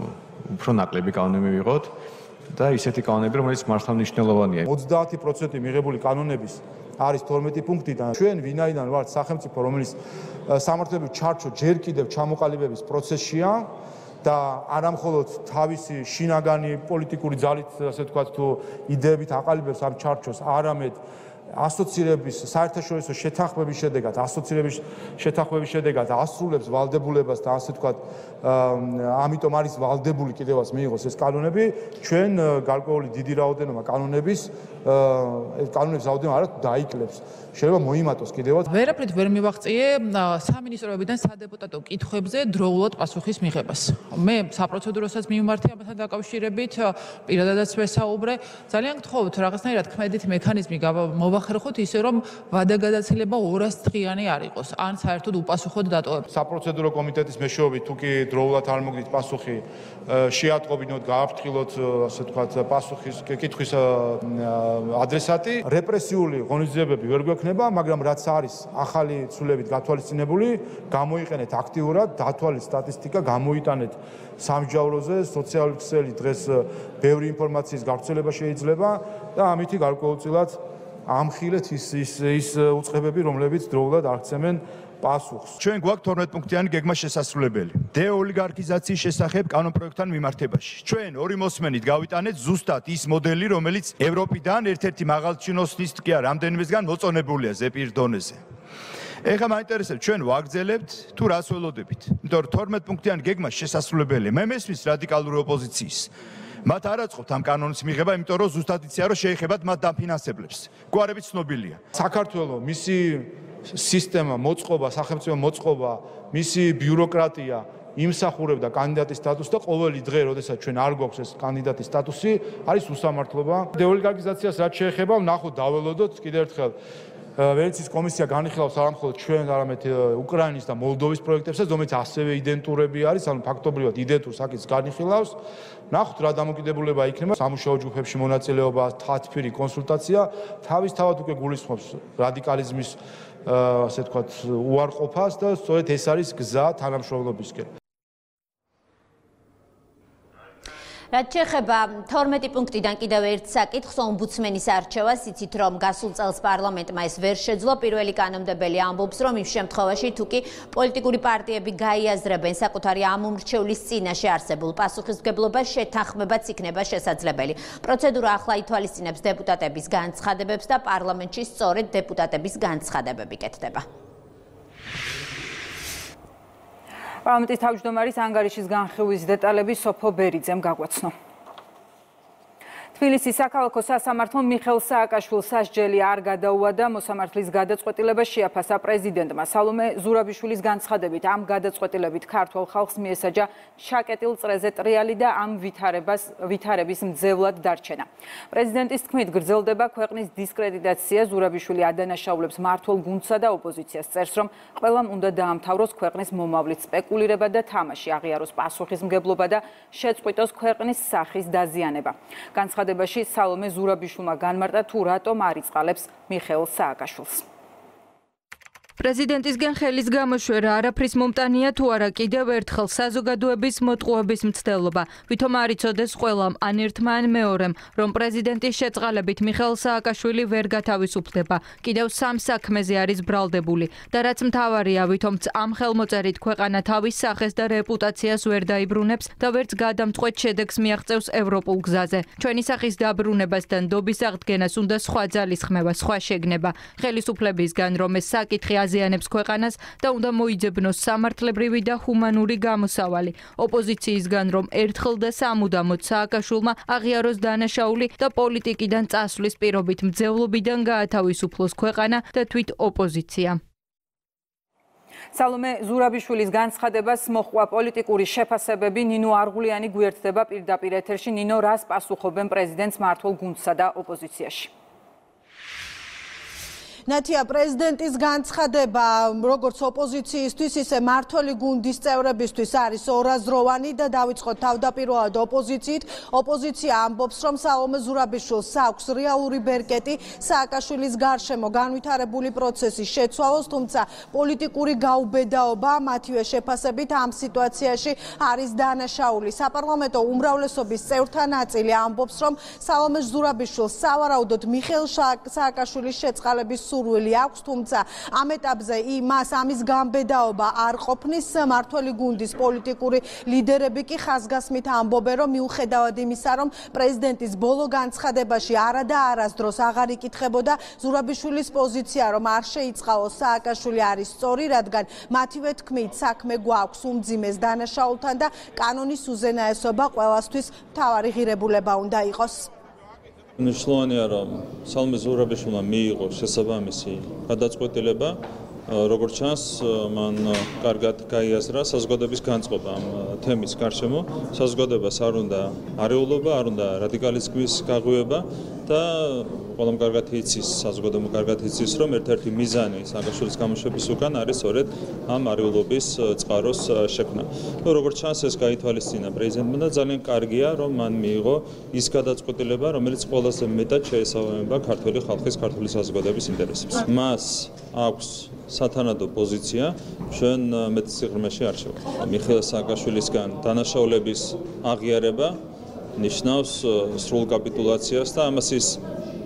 S20: უფრო ნაკლები კანონები ვიღოთ და ისეთი კანონები, რომელიც მართლა მნიშვნელოვანია.
S17: 30% მიღებული კანონების არის 12 პუნქტი და ჩვენ ვინაიდან ვართ სახელმწიფო, რომელიც სამართლებრივ ჩარჩო ჯერ კიდევ ჩამოყალიბების პროცესშია, და არამხოლოდ თავისი შინაგანი პოლიტიკური ძალით, ასე ვთქვათ, თუ იდეებით აყალიბებს ამ ჩარჩოს, არამედ ასოცირების საერთაშორისო შეთანხმების შედეგად, ასოცირების შეთანხმების შედეგად ასრულებს ვალდებულებას და ასე ვთქვათ, ამიტომ არის ვალდებული კიდევაც მიიღოს ეს კანონები, ჩვენ გარკვეული დიდი რაოდენობა კანონების ეს კანონების რაოდენობა არა დაიკლებს. შეიძლება მოიმატოს კიდევაც.
S21: ვერაფრით ვერ მივაღწიე სამინისტროებიდან სადეპუტატო კითხვებზე დროულად პასუხის მიღებას. მე საპროცედუროსაც მიმართე ამასთან დაკავშირებით, პირადადაც ვესაუბრე. ძალიან გთხოვთ რაღაცნაირად ქმედით მექანიზმი მოვახერხოთ ისე რომ ვადაგადაცილება 200 დღიანი არ იყოს, ან საერთოდ უპასუხოდ დატოვებ.
S17: საპროცედურო კომიტეტის მეშვეობით თუ კი დროულად არ მოგდით პასუხი, შეატყობინოთ, გააფრთხილოთ, ასე ვთქვათ, პასუხის კითხვის ადრესატი. რეპრესიული ღონისძიებები ვერ გვექნება მაგრამ რაც არის ახალი ცვლილებით გათვალისწინებული, გამოიყენეთ აქტიურად, დათვალეთ სტატისტიკა, გამოიტანეთ სამსჯავროზე, სოციალური ქსელი დღეს ბევრი ინფორმაციის გავრცელება შეიძლება და ამითი გარკვეულწილად ამხილეთ ის ის ის უწყებები, რომლებიც დროულად აღწემენ პასუხს.
S22: ჩვენ გვაქვს 12 პუნქტიანი გეგმა შესასრულებელი. დეოლიგარქიზაციის შესახებ კანონპროექტთან მიმართებაში. ჩვენ ორი მოსმენით გავიტანეთ ზუსტად ის მოდელი, რომელიც ევროპიდან ერთ-ერთი მაღალჩინოსნის კი არ რამდენიმესგან მოწონებულია ზეპირ დონეზე. ეხლა მაინტერესებს ჩვენ ვაგრძელებთ თუ რას ველოდებით. იმიტომ რომ 12 პუნქტიანი გეგმა შესასრულებელი. მე მესმის რადიკალური ოპოზიციის მათ არ აწყობთ ამ კანონის მიღება, იმიტომ რომ ზუსტად იციან რომ შეეხებათ მათ დაფინანსებლებს. გვარებით ცნობილია.
S17: საქართველოს მისი სისტემა მოწყობა, სახელმწიფო მოწყობა, მისი ბიუროკრატია იმსახურებდა კანდიდატის სტატუსს და ყოველი დღე, როდესაც ჩვენ არ გვაქვს ეს კანდიდატის სტატუსი, არის უსამართლობა. დეოლიგარქიზაციას რაც შეეხება, ნახოთ დაველოდოთ კიდევ ერთხელ ვენეციის კომისია განიხილავს არამხოლოდ ჩვენ, არამედ უკრაინის და მოლდოვის პროექტებსაც, რომელიც ასევე იდენტურები არის, ანუ ფაქტობრივად იდენტურ საკითხს განიხილავს. ნახოთ რა დამოკიდებულება იქნება სამუშაო ჯგუფებში მონაწილეობა, თათფირი კონსულტაცია, თავისთავად უკვე გულისხმობს რადიკალიზმის ასე ვთქვათ, უარყოფას და სწორედ ეს არის გზა თანამშრომლობისკენ.
S16: რაც შეეხება 12 პუნქტიდან კიდევ ერთ საკითხს ომბუდსმენის არჩევას, იცით რომ გასულ წელს პარლამენტმა ეს ვერ შეძლო. პირველი კანონმდებელი ამბობს, რომ იმ შემთხვევაში თუ კი პოლიტიკური პარტიები გაიაზრებენ საკუთარი ამომრჩევლის წინაშე არსებულ პასუხისმგებლობას, შეთანხმებაც იქნება შესაძლებელი. პროცედურა ახლა ითვალისწინებს დეპუტატების განცხადებებს და პარლამენტში სწორედ დეპუტატების განცხადებები კეთდება.
S1: პარლამენტის თავმჯდომარის ანგარიშის განხილვის დეტალები სოფო ბერიძემ გაგვაცნო. თბილისის საქალაქო სასამართლომ მიხელ სააკაშვილს სასჯელი არ გადაუადა. მოსამართლის გადაწყვეტილება შეაფასა პრეზიდენტმა. სალომე ზურაბიშვილის განცხადებით ამ გადაწყვეტილებით ქართულ ხალხს მიესაჯა შაკეტილ წრეზე ტრიალი და ამ ვითარებას ვითარების მძევლად დარჩენა. პრეზიდენტის თქმით გრძელდება ქვეყნის დისკრედიტაცია. ზურაბიშვილი ადანაშაულებს მართულ გუნდსა და ოპოზიციას წერს რომ ყველამ უნდა დაამთავროს ქვეყნის მომავლით სპეკულირება და თამაში აღიაროს პასუხისმგებლობა და შეწყვიტოს ქვეყნის სახის დაზიანება. განცხადებით განცხადებაში სალომე ზურაბიშვილმა განმარტა თუ რატომ არიწყალებს მიხეილ სააკაშვილს.
S23: პრეზიდენტისგან ხელის გამოშვერა არაფრის მომტანია თუ არა კიდევ ერთხელ საზოგადოების მოტყუების მცდელობა. ვითომ არ იცოდეს ყველამ ან ერთმა ან მეორემ რომ პრეზიდენტის შეწყალებით მიხელ სააკაშვილი ვერ გათავისუფლდება. კიდევ სამ საქმეზე არის ბრალდებული. და რაც მთავარია ვითომც ამ ხელმოწერით ქვეყანა თავის სახეს და რეპუტაციას ვერ დაიბრუნებს და ვერც გადამწყვეტ შედეგს მიაღწევს ევროპულ გზაზე. ჩვენი სახის დაბრუნებას და ნდობის აღდგენას უნდა სხვა ძალისხმევა სხვა შეგნება. ხელისუფლებისგან რომ ეს საკითხი აზიანებს ქვეყანას და უნდა მოიძებნოს სამართლებრივი და ჰუმანური გამოსავალი. ოპოზიციისგან რომ ერთხელ და სამუდამოდ სააკაშვილმა აღიაროს დანაშაული და პოლიტიკიდან წასვლის პირობით მძევლობიდან გაათავისუფლოს ქვეყანა და თვით ოპოზიცია.
S1: სალომე ზურაბიშვილის განცხადებას მოხვა პოლიტიკური შეფასებები ნინო არღულიანი გვერდდება პირდაპირ ეთერში ნინო რას პასუხობენ პრეზიდენტს მართულ გუნდსა და ოპოზიციაში
S24: ნათია პრეზიდენტის განცხადება როგორც ოპოზიციისთვის ისე მართული გუნდის წევრებისთვის არის ორაზროვანი და დაიწყოთ თავდაპირველად ოპოზიციით. ოპოზიცია ამბობს რომ საომე ზურაბიშვილს აქვს რეალური ბერკეტი სააკაშვილის გარშემო განვითარებული პროცესის შეცვალოს თუმცა პოლიტიკური გაუბედაობა მათივე შეფასებით ამ სიტუაციაში არის დანაშაული. საპარლამენტო უმრავლესობის წევრთა ნაწილი ამბობს რომ საომე ზურაბიშვილს სავარაუდოდ მიხელ სააკაშვილის შეწყალების სურვილი აქვს, თუმცა ამ ეტაპზე იმას ამის გამბედაობა არ ყოფნის მართველი გუნდის პოლიტიკური ლიდერები კი ხაზგასმით ამბობენ, რომ მიუხედავად იმისა, რომ პრეზიდენტის ბოლო განცხადებაში არა და არასდროს აღარ იკითხებოდა ზურაბიშვილის პოზიცია, რომ არ შეიწყალოს სააკაშვილი არის სწორი, რადგან მათივე თქმით საქმე გვაქვს უმძიმეს დანაშაულთან და კანონის უზენაესობა ყველასთვის მთავარი ღირებულება უნდა იყოს.
S6: მნიშვნელოვანია რომ სალმე ზურაბიშვილმა მიიღო შესაბამისი გადაწყვეტილება როგორც ჩანს მან კარგად გაიაზრა საზოგადოების განწყობა ამ თემის გარშემო. საზოგადოებას არ უნდა არეულობა არ უნდა რადიკალიზმის გაღვიება და ყველამ კარგად იცის საზოგადოება კარგად იცის რომ ერთ-ერთი მიზანი სააგაშვილის გამოშვების უკან არის სწორედ ამ არეულობის წყაროს შექმნა. ნუ როგორც ჩანს ეს გაითვალისწინა პრეზიდენტმა და ძალიან კარგია რომ მან მიიღო ის გადაწყვეტილება რომელიც ყველაზე მეტად შეესაბამება ქართული ხალხის ქართული საზოგადოების ინტერესებს. მას აქვს სათანადო პოზიცია ჩვენ მეტსიღრმეში არჩევთ. მიხეილ სააკაშვილისგან დანაშაულების აღიარება ნიშნავს სრულ კაპიტულაციას და ამას ის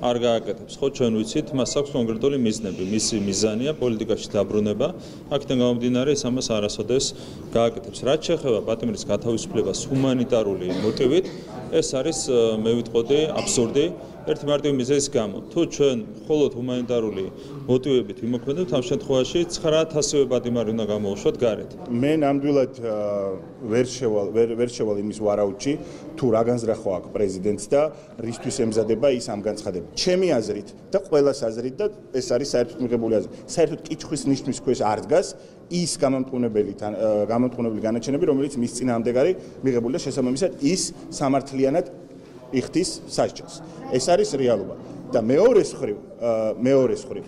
S6: არ გააკეთებს. ხო ჩვენ ვიცით, მას აქვს კონკრეტული მიზნები. მისი მიზანია პოლიტიკაში დაბრუნება. აქედან გამომდინარე, ის ამას არასოდეს გააკეთებს. რაც შეეხება პატიმრის გათავისუფლებას ჰუმანიტარული მოტივით, ეს არის მე ვიტყოდი აბსურდი. ერთი მარტივი მიზეზის გამო. თუ ჩვენ მხოლოდ ჰუმანიტარული მოტივებით ვიმოქმედებთ, ამ შემთხვევაში 9000-ზე პატიმარი უნდა გამოუშვათ გარეთ.
S7: მე ნამდვილად ვერ შევალ ვერ ვერ შევალ იმის ვარაუდში, თუ რა განზრახო აქვს პრეზიდენტს და რისთვის ემზადება ის ამ განცხადებას. ჩემი აზრით და ყველას აზრით და ეს არის საერთოდ მიღებული აზრი. საერთოდ კითხვის ნიშნის ქვეშ არ დგას ის გამომტყუნებელი გამომტყუნებელი განაჩენები, რომელიც მის წინააღმდეგ არის მიღებული და შესაბამისად ის სამართლიანად იხდის სასჯელს. ეს არის რეალობა. და მეორე ხრივ, მეორე ხრივ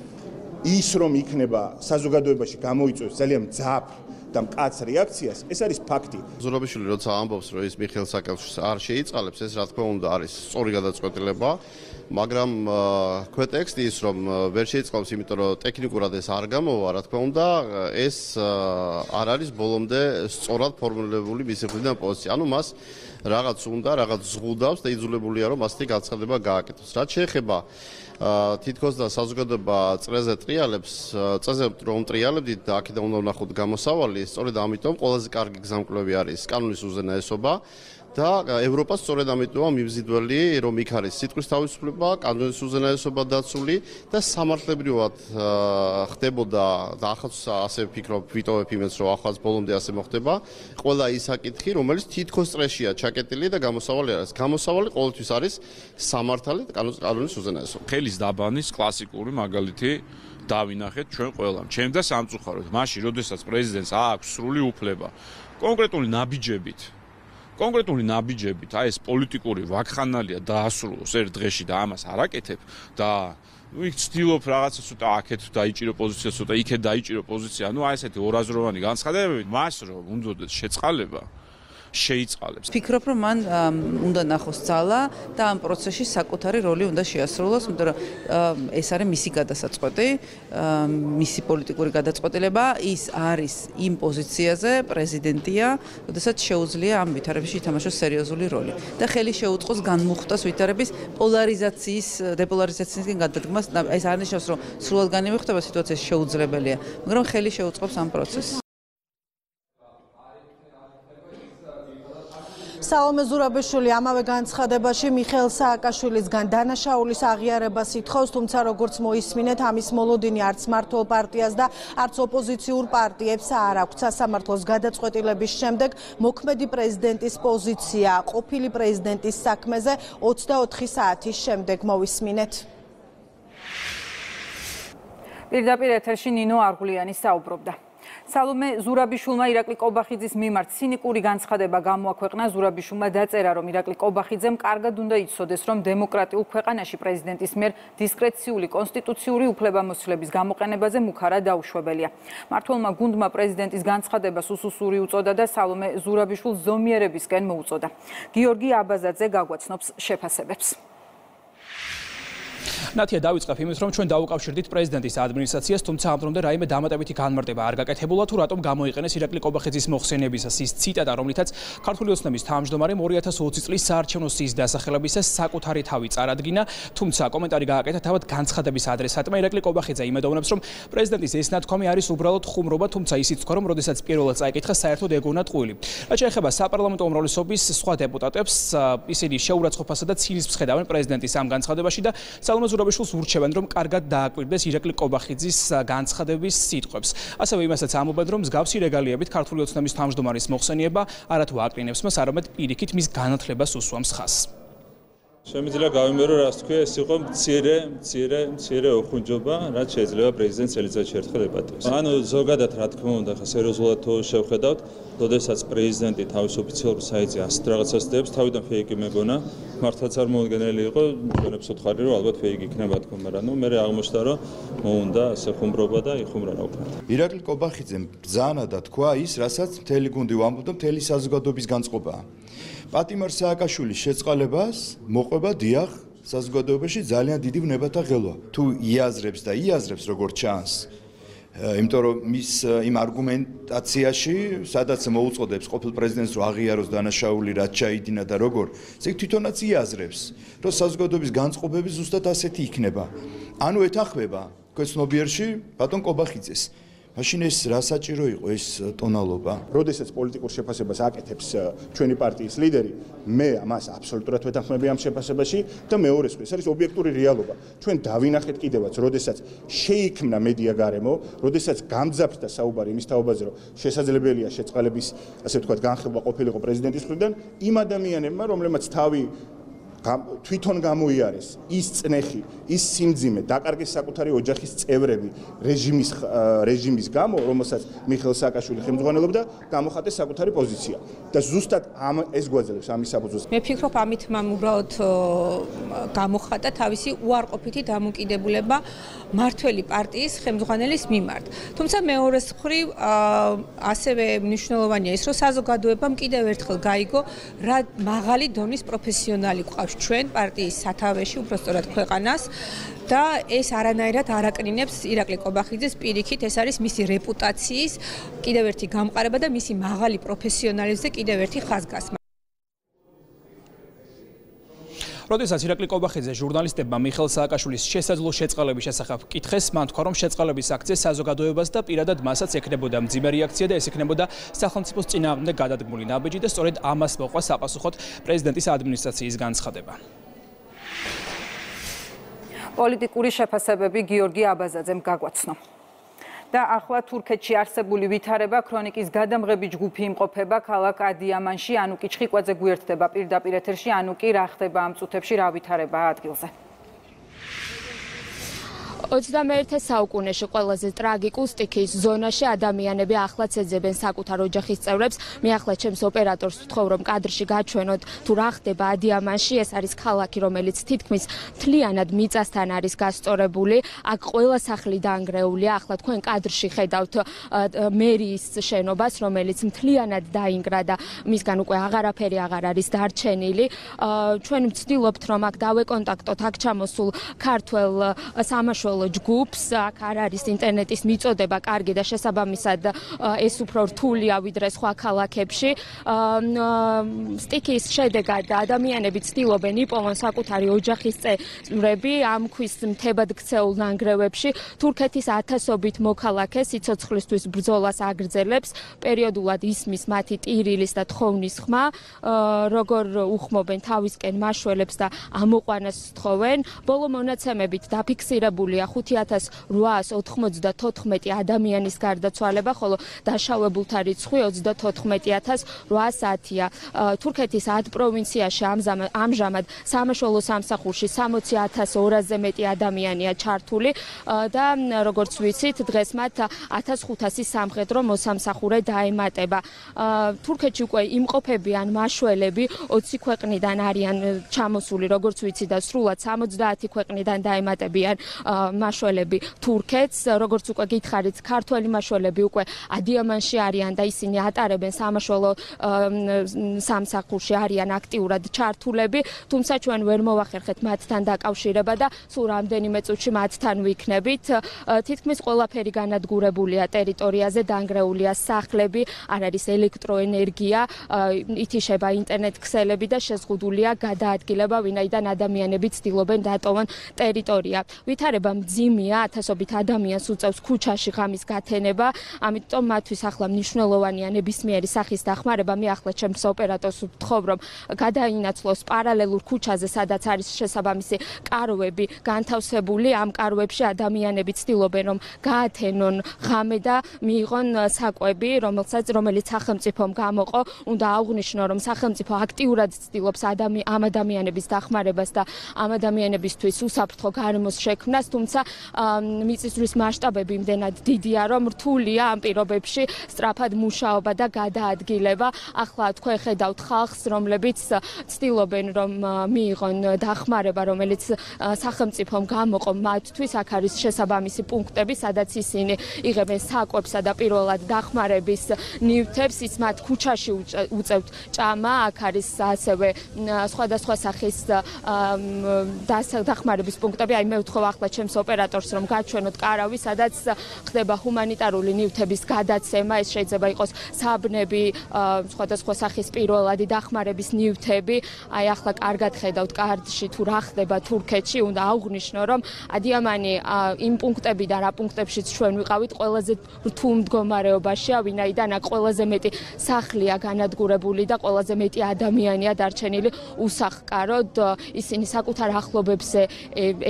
S7: ის რომ იქნება საზოგადოებაში გამოიწვევს ძალიან ძაფ და მკაც რეაქციას, ეს არის ფაქტი.
S25: ზურაბიშვილი როცა ამბობს, რომ ის მიხელ საკელშს არ შეიწყალებს, ეს რა თქმა უნდა არის სწორი გადაწყვეტილება.
S22: მაგრამ ქვეტექსტი ის რომ ვერ შეიწყობს, იმიტომ რომ ტექნიკურად ეს არ გამოვა, რა თქმა უნდა, ეს არ არის ბოლომდე სწორად ფორმულირებული მისი მხრიდან პოზიცია. ანუ მას რაღაც უნდა, რაღაც ზღუდავს და იძულებულია რომ ასეთი განცხადება გააკეთოს. რაც შეეხება თითქოს და საზოგადოება წრეზე ტრიალებს, წეზე რომ ტრიალებდით და აქედან უნდა ვნახოთ გამოსავალი, სწორედ ამიტომ ყველაზე კარგი გზამკვლევი არის კანონის უზენაესობა. და ევროპას სწორედ ამიტომა მიმზიდველი რომ იქ არის სიტყვის თავისუფლება, კანონის უზენაესობა დაცული და სამართლებრივად ხდებოდა და ახაც ასე ვფიქრობ ვიტოვებ იმას რომ ახაც ბოლომდე ასე მოხდება, ყველა ის საკითხი რომელიც თითქოს წრეშია ჩაკეტილი და გამოსავალი არის. გამოსავალი ყოველთვის არის სამართალი და კანონის უზენაესობა.
S25: ხელის დაბანის კლასიკური მაგალითი დავინახეთ ჩვენ ყველამ. ჩემ და სამწუხაროდ, მაშინ როდესაც პრეზიდენტს აქვს სრული უფლება კონკრეტული ნაბიჯებით კონკრეტული ნაბიჯებით, აი ეს პოლიტიკური ვაქხანალია დაასრულოს ერთ დღეში და ამას არაკეთებ და იქ ცდილობ რაღაცა ცოტა აქეთ დაიჭირო პოზიცია, ცოტა იქეთ დაიჭირო პოზიცია, ანუ აი ესეთი ორაზროვანი განცხადებებით მას რომ უნდოდეთ შეწყალება შეიწყალებს.
S19: ფიქრობ, რომ მან უნდა ნახოს ძალა და ამ პროცესში საკუთარი როლი უნდა შეასრულოს, იმიტომ რომ ეს არის მისი გადასაწყვეტი, მისი პოლიტიკური გადაწყვეტილება, ის არის იმ პოზიციაზე პრეზიდენტია, როდესაც შეუძლია ამ ვითარებაში ითამაშოს სერიოზული როლი და ხელი შეუწყოს განმუხტას ვითარების პოლარიზაციის, დეპოლარიზაციისგან გადადგმას. ეს არნიშნავს, რომ სრულად განიმიხტება სიტუაცია შეუძლებელია, მაგრამ ხელი შეუწყობს ამ პროცესს.
S24: საომე ზურაბიშვილი ამავე განცხადებაში მიხელ სააკაშვილისგან დანაშაულის აღიარებას ითხოვს, თუმცა როგორც მოისმინეთ, ამის მოლოდინი არც მართლ პარტიას და არც ოპოზიციურ პარტიებს არ აქვს სასამართლოს გადაწყვეტილების შემდეგ მოქმედი პრეზიდენტის პოზიცია ყოფილი პრეზიდენტის საქმეზე 24 საათის შემდეგ მოისმინეთ.
S1: პირდაპირ ეთერში ნინო არგულიანი საუბრობდა. სალომე ზურაბიშულმა ირაკლი კობახიძის მიმართ ცინიკური განცხადება გამოაქვეყნა. ზურაბიშულმა დაწერა რომ ირაკლი კობახიძემ კარგად უნდა იცოდეს რომ დემოკრატიულ ქვეყანაში პრეზიდენტის მიერ დისკრეციული კონსტიტუციური უფლებამოსილების გამოყენებაზე მუქარა დაუშვებელია. მართლმა გუნდმა პრეზიდენტის განცხადებას უსუსური უწოდა და სალომე ზურაბიშულს ზომიერებისკენ მოუწოდა. გიორგი აბაზაძე გაგვაცნობს შეფასებებს
S26: ნათია დავიწყებ იმით რომ ჩვენ დაუკავშირდით პრეზიდენტის ადმინისტრაციას თუმცა ამ დრომდე რაიმე დამატებითი განმარტება არ გაკეთებულა თუ რატომ გამოიყენეს ირაკლი კობახიძის მოხსენებისას ის ციტატა რომლითაც ქართული ოცნების თავმჯდომარე 2020 წლის საარჩევნო სიის დასახელებისას საკუთარი თავი წარადგინა. თუმცა კომენტარი გააკეთა თავად განცხადების ადრესატმა ირაკლი კობახიძე იმედოვნებს რომ პრეზიდენტის ეს ნათქვამი არის უბრალოდ ხუმრობა თუმცა ისიც თქვა რომ როდესაც პირველად წაიკითხა საერთოდ ეგონა ტყუილი რაც შეეხება საპარლამენტო უმრავლესობის სხვა დეპუტატებს ისინი შეურაცხყოფასა და ცინის მსხედავენ პრეზიდენტის ამ განცხადებაში და სალომე ზურაბიშვილს ურჩევენ, რომ კარგად დააკვირდეს ირაკლი კობახიძის განცხადების სიტყვებს. ასევე იმასაც ამობენ, რომ მსგავსი რეგალიებით ქართული ოცნების თავმჯდომარის მოხსენიება არათუ აკრინებს მას, არამედ პირიქით მის განათლებას უსვამს ხაზს.
S6: შემიძლია გავიმეორო რას თქვი ეს იყო მცირე მცირე მცირე ოხუნჯობა რაც შეიძლება პრეზიდენტს ელიზაბეთ ერთხელ ეპატიოს ანუ ზოგადად რა თქმა უნდა ხა სერიოზულად თუ შევხედავთ როდესაც პრეზიდენტი თავის ოფიციალურ საიტზე ასეთ რაღაცას დებს თავიდან ფეიკი მეგონა მართლაც არ მოუგენელი იყო ჩვენებს უთხარი რომ ალბათ ფეიკი იქნება თქო მაგრამ ნუ მე აღმოჩნდა რომ მოუნდა ასე ხუმრობა და იხუმრა რა უკრა
S27: ირაკლი კობახიძემ ბძანა და თქვა ის რასაც მთელი გუნდი ვამბობდა მთელი საზოგადოების განწყობაა პატიმარ სააკაშვილის შეწყალებას მოყვება დიახ საზოგადოებაში ძალიან დიდი ვნებათა ღელვა. თუ იაზრებს და იაზრებს როგორ ჩანს, იმიტომ რომ მის იმ არგუმენტაციაში, სადაც მოუწოდებს ყოფილ პრეზიდენტს რომ აღიაროს დანაშაული, რაც ჩაიდინა და როგორ, ეს თვითონაც იაზრებს, რომ საზოგადოების განწყობები ზუსტად ასეთი იქნება. ანუ ეთანხმება ქვეცნობიერში ბატონ კობახიძეს. მაშინ ეს რა საჭირო იყო ეს ტონალობა?
S7: როდესაც პოლიტიკურ შეფასებას აკეთებს ჩვენი პარტიის ლიდერი, მე ამას აბსოლუტურად ვეთანხმები ამ შეფასებაში და მეორე სხვა, ეს არის ობიექტური რეალობა. ჩვენ დავინახეთ კიდევაც, როდესაც შეიქმნა მედია გარემო, როდესაც გამძაფრდა საუბარი იმის თაობაზე, რომ შესაძლებელია შეწყალების, ასე ვთქვათ, განხილვა ყოფილიყო პრეზიდენტის მხრიდან იმ ადამიანებმა, რომლებმაც თავი თვითონ გამოიარეს ის წნეხი, ის სიმძიმე, დაკარგეს საკუთარი ოჯახის წევრები რეჟიმის რეჟიმის გამო, რომელსაც მიხელ სააკაშვილი ხელმძღვანელობდა, გამოხატეს საკუთარი პოზიცია. და ზუსტად ამ ეს გვაძლევს ამის საფუძველს.
S8: მე ფიქრობ, ამით მამ უბრალოდ გამოხატა თავისი უარყოფითი დამოკიდებულება მართველი პარტიის ხელმძღვანელის მიმართ. თუმცა მეორე მხრივ ასევე მნიშვნელოვანია ის, რომ საზოგადოებამ კიდევ ერთხელ გაიგო რა მაღალი დონის პროფესიონალი ყავს
S28: ჩვენ პარტიის სათავეში, უბრალოდ ქვეყანას და ეს არანაირად არაკნინებს ირაკლი კობახიძეს პირიქით, ეს არის მისი რეპუტაციის კიდევ ერთი გამყარება და მისი მაღალი პროფესიონალიზმზე კიდევ ერთი ხაზგასმა.
S29: როდესაც ირაკლი კობახიძე ჟურნალისტებმა მიხელ სააკაშვილის შესაძლო შეწყალების შესახებ კითხეს, მან თქვა, რომ შეწყალების აქცია საზოგადოებას და პირადად მასაც ექნებოდა მძიმე რეაქცია და ეს ექნებოდა სახელმწიფოს წინააღმდეგ გადადგმული ნაბიჯი და სწორედ ამას მოყვა საპასუხოდ პრეზიდენტის ადმინისტრაციის განცხადება.
S1: პოლიტიკური შეფასებები გიორგი აბაზაძემ გაგვაცნო. და ახლა თურქეთში არსებული ვითარება ქრონიკის გადამღები ჯგუფი იმყოფება ქალაქ ადიამანში ანუკი ჩხიკვაძე გვერდდება. პირდაპირ ეთერში ანუკი რა ხდება ამ წუთებში რა ვითარება ადგილზე
S30: 21 საუკუნეში ყველაზე ტრაგიკულ სტიქის ზონაში ადამიანები ახლაც ეძებენ საკუთარ ოჯახის წევრებს. მე ახლა ჩემს ოპერატორს ვთხოვ რომ კადრში გაჩვენოთ თუ რა ხდება ადიამანში. ეს არის ქალაქი, რომელიც თითქმის მთლიანად მიწასთან არის გასწორებული. აქ ყველა სახლი დაანგრეულია. ახლა თქვენ კადრში ხედავთ მერიის შენობას, რომელიც მთლიანად დაინგრა და მისგან უკვე აღარაფერი აღარ არის დარჩენილი. ჩვენ ვცდილობთ რომ აქ დავეკონტაქტოთ აქ ჩამოსულ ქართველ სამაშველო ჯგუფს. აქ არ არის ინტერნეტის მიწოდება კარგი და შესაბამისად ეს უფრო რთულია ვიდრე სხვა ქალაქებში. სტიკის შედეგად ადამიანები ცდილობენ იპოვონ საკუთარი ოჯახის წევრები ამ ქვის მთებად ქცეულ ნანგრევებში. თურქეთის ათასობით მოქალაქე სიცოცხლისთვის ბრძოლას აგრძელებს. პერიოდულად ისმის მათი ტირილის და თხოვნის ხმა როგორ უხმობენ თავისკენ მაშველებს და ამოყვანას თხოვენ. ბოლო მონაცემებით დაფიქსირებულია 5894 ადამიანის გარდაცვალება, ხოლო დაშავებულთა რიცხვი 34810-ია. თურქეთის 10 პროვინციაში ამჟამად სამაშველო სამსახურში 60200-ზე მეტი ადამიანია ჩართული და როგორც ვიცით, დღეს მათ 1500 სამხედრო მოსამსახურე დაემატება. თურქეთში უკვე იმყოფებიან მაშველები 20 ქვეყნიდან არიან ჩამოსული, როგორც ვიცი და სრულად 70 ქვეყნიდან დაემატებიან მაშველები თურქეთს, როგორც უკვე გითხარით, ქართველი მაშველები უკვე ადიამანში არიან და ისინი ატარებენ სამაშველო სამსახურში არიან აქტიურად ჩართულები, თუმცა ჩვენ ვერ მოვახერხეთ მათთან დაკავშირება და სულ რამდენიმე წუთში მათთან ვიქნებით. თითქმის ყველაფერი განადგურებულია ტერიტორიაზე, დანგრეულია სახლები, არ არის ელექტროენერგია, ითიშება ინტერნეტ ქსელები და შეზღუდულია გადაადგილება, ვინაიდან ადამიანები ცდილობენ დატოვონ ტერიტორია. ვითარება მძიმეა ათასობით ადამიანს უწევს ქუჩაში ღამის გათენება. ამიტომ მათთვის ახლა მნიშვნელოვანია ნებისმიერი სახის დახმარება მე ახლა ჩემს ოპერატორს ვთხოვ რომ გადაინაცვლოს პარალელურ ქუჩაზე სადაც არის შესაბამისი კარვები განთავსებული. ამ კარვებში ადამიანები ცდილობენ რომ გაათენონ ღამე და მიიღონ საკვები რომელსაც რომელიც სახელმწიფომ გამოყო. უნდა აღვნიშნო რომ სახელმწიფო აქტიურად ცდილობს ამ ადამიანების დახმარებას და ამ ადამიანებისთვის უსაფრთხო გარემოს შექმნას თუმცა მიწისძვრის მასშტაბები იმდენად დიდია, რომ რთულია ამ პირობებში სწრაფად მუშაობა და გადაადგილება. ახლა თქვენ ხედავთ ხალხს, რომლებიც ცდილობენ რომ მიიღონ დახმარება, რომელიც სახელმწიფომ გამოყო მათთვის. აქ არის შესაბამისი პუნქტები, სადაც ისინი იღებენ საკვებსა და პირველად დახმარების ნივთებს, ის მათ ქუჩაში უწევთ ჭამა. აქ არის ასევე სხვადასხვა სახის დახმარების პუნქტები. აი მე ვთხოვ ახლა ჩემს ოპერატორს რომ გაჩვენოთ კარავი, სადაც ხდება ჰუმანიტარული ნივთების გადაცემა, ეს შეიძლება იყოს საბნები, სხვადასხვა სახის პირველადი დახმარების ნივთები. აი ახლა კარგად ხედავთ კარტში თუ რა ხდება თურქეთში, უნდა აღვნიშნო, რომ ადიამანი იმ პუნქტებიდან რა პუნქტებშიც ჩვენ ვიყავით, ყველაზე რთულ მდგომარეობაშია, ვინაიდან აქ ყველაზე მეტი სახლია განადგურებული და ყველაზე მეტი ადამიანია დარჩენილი უსახკაროდ. ისინი საკუთარ ახლობებს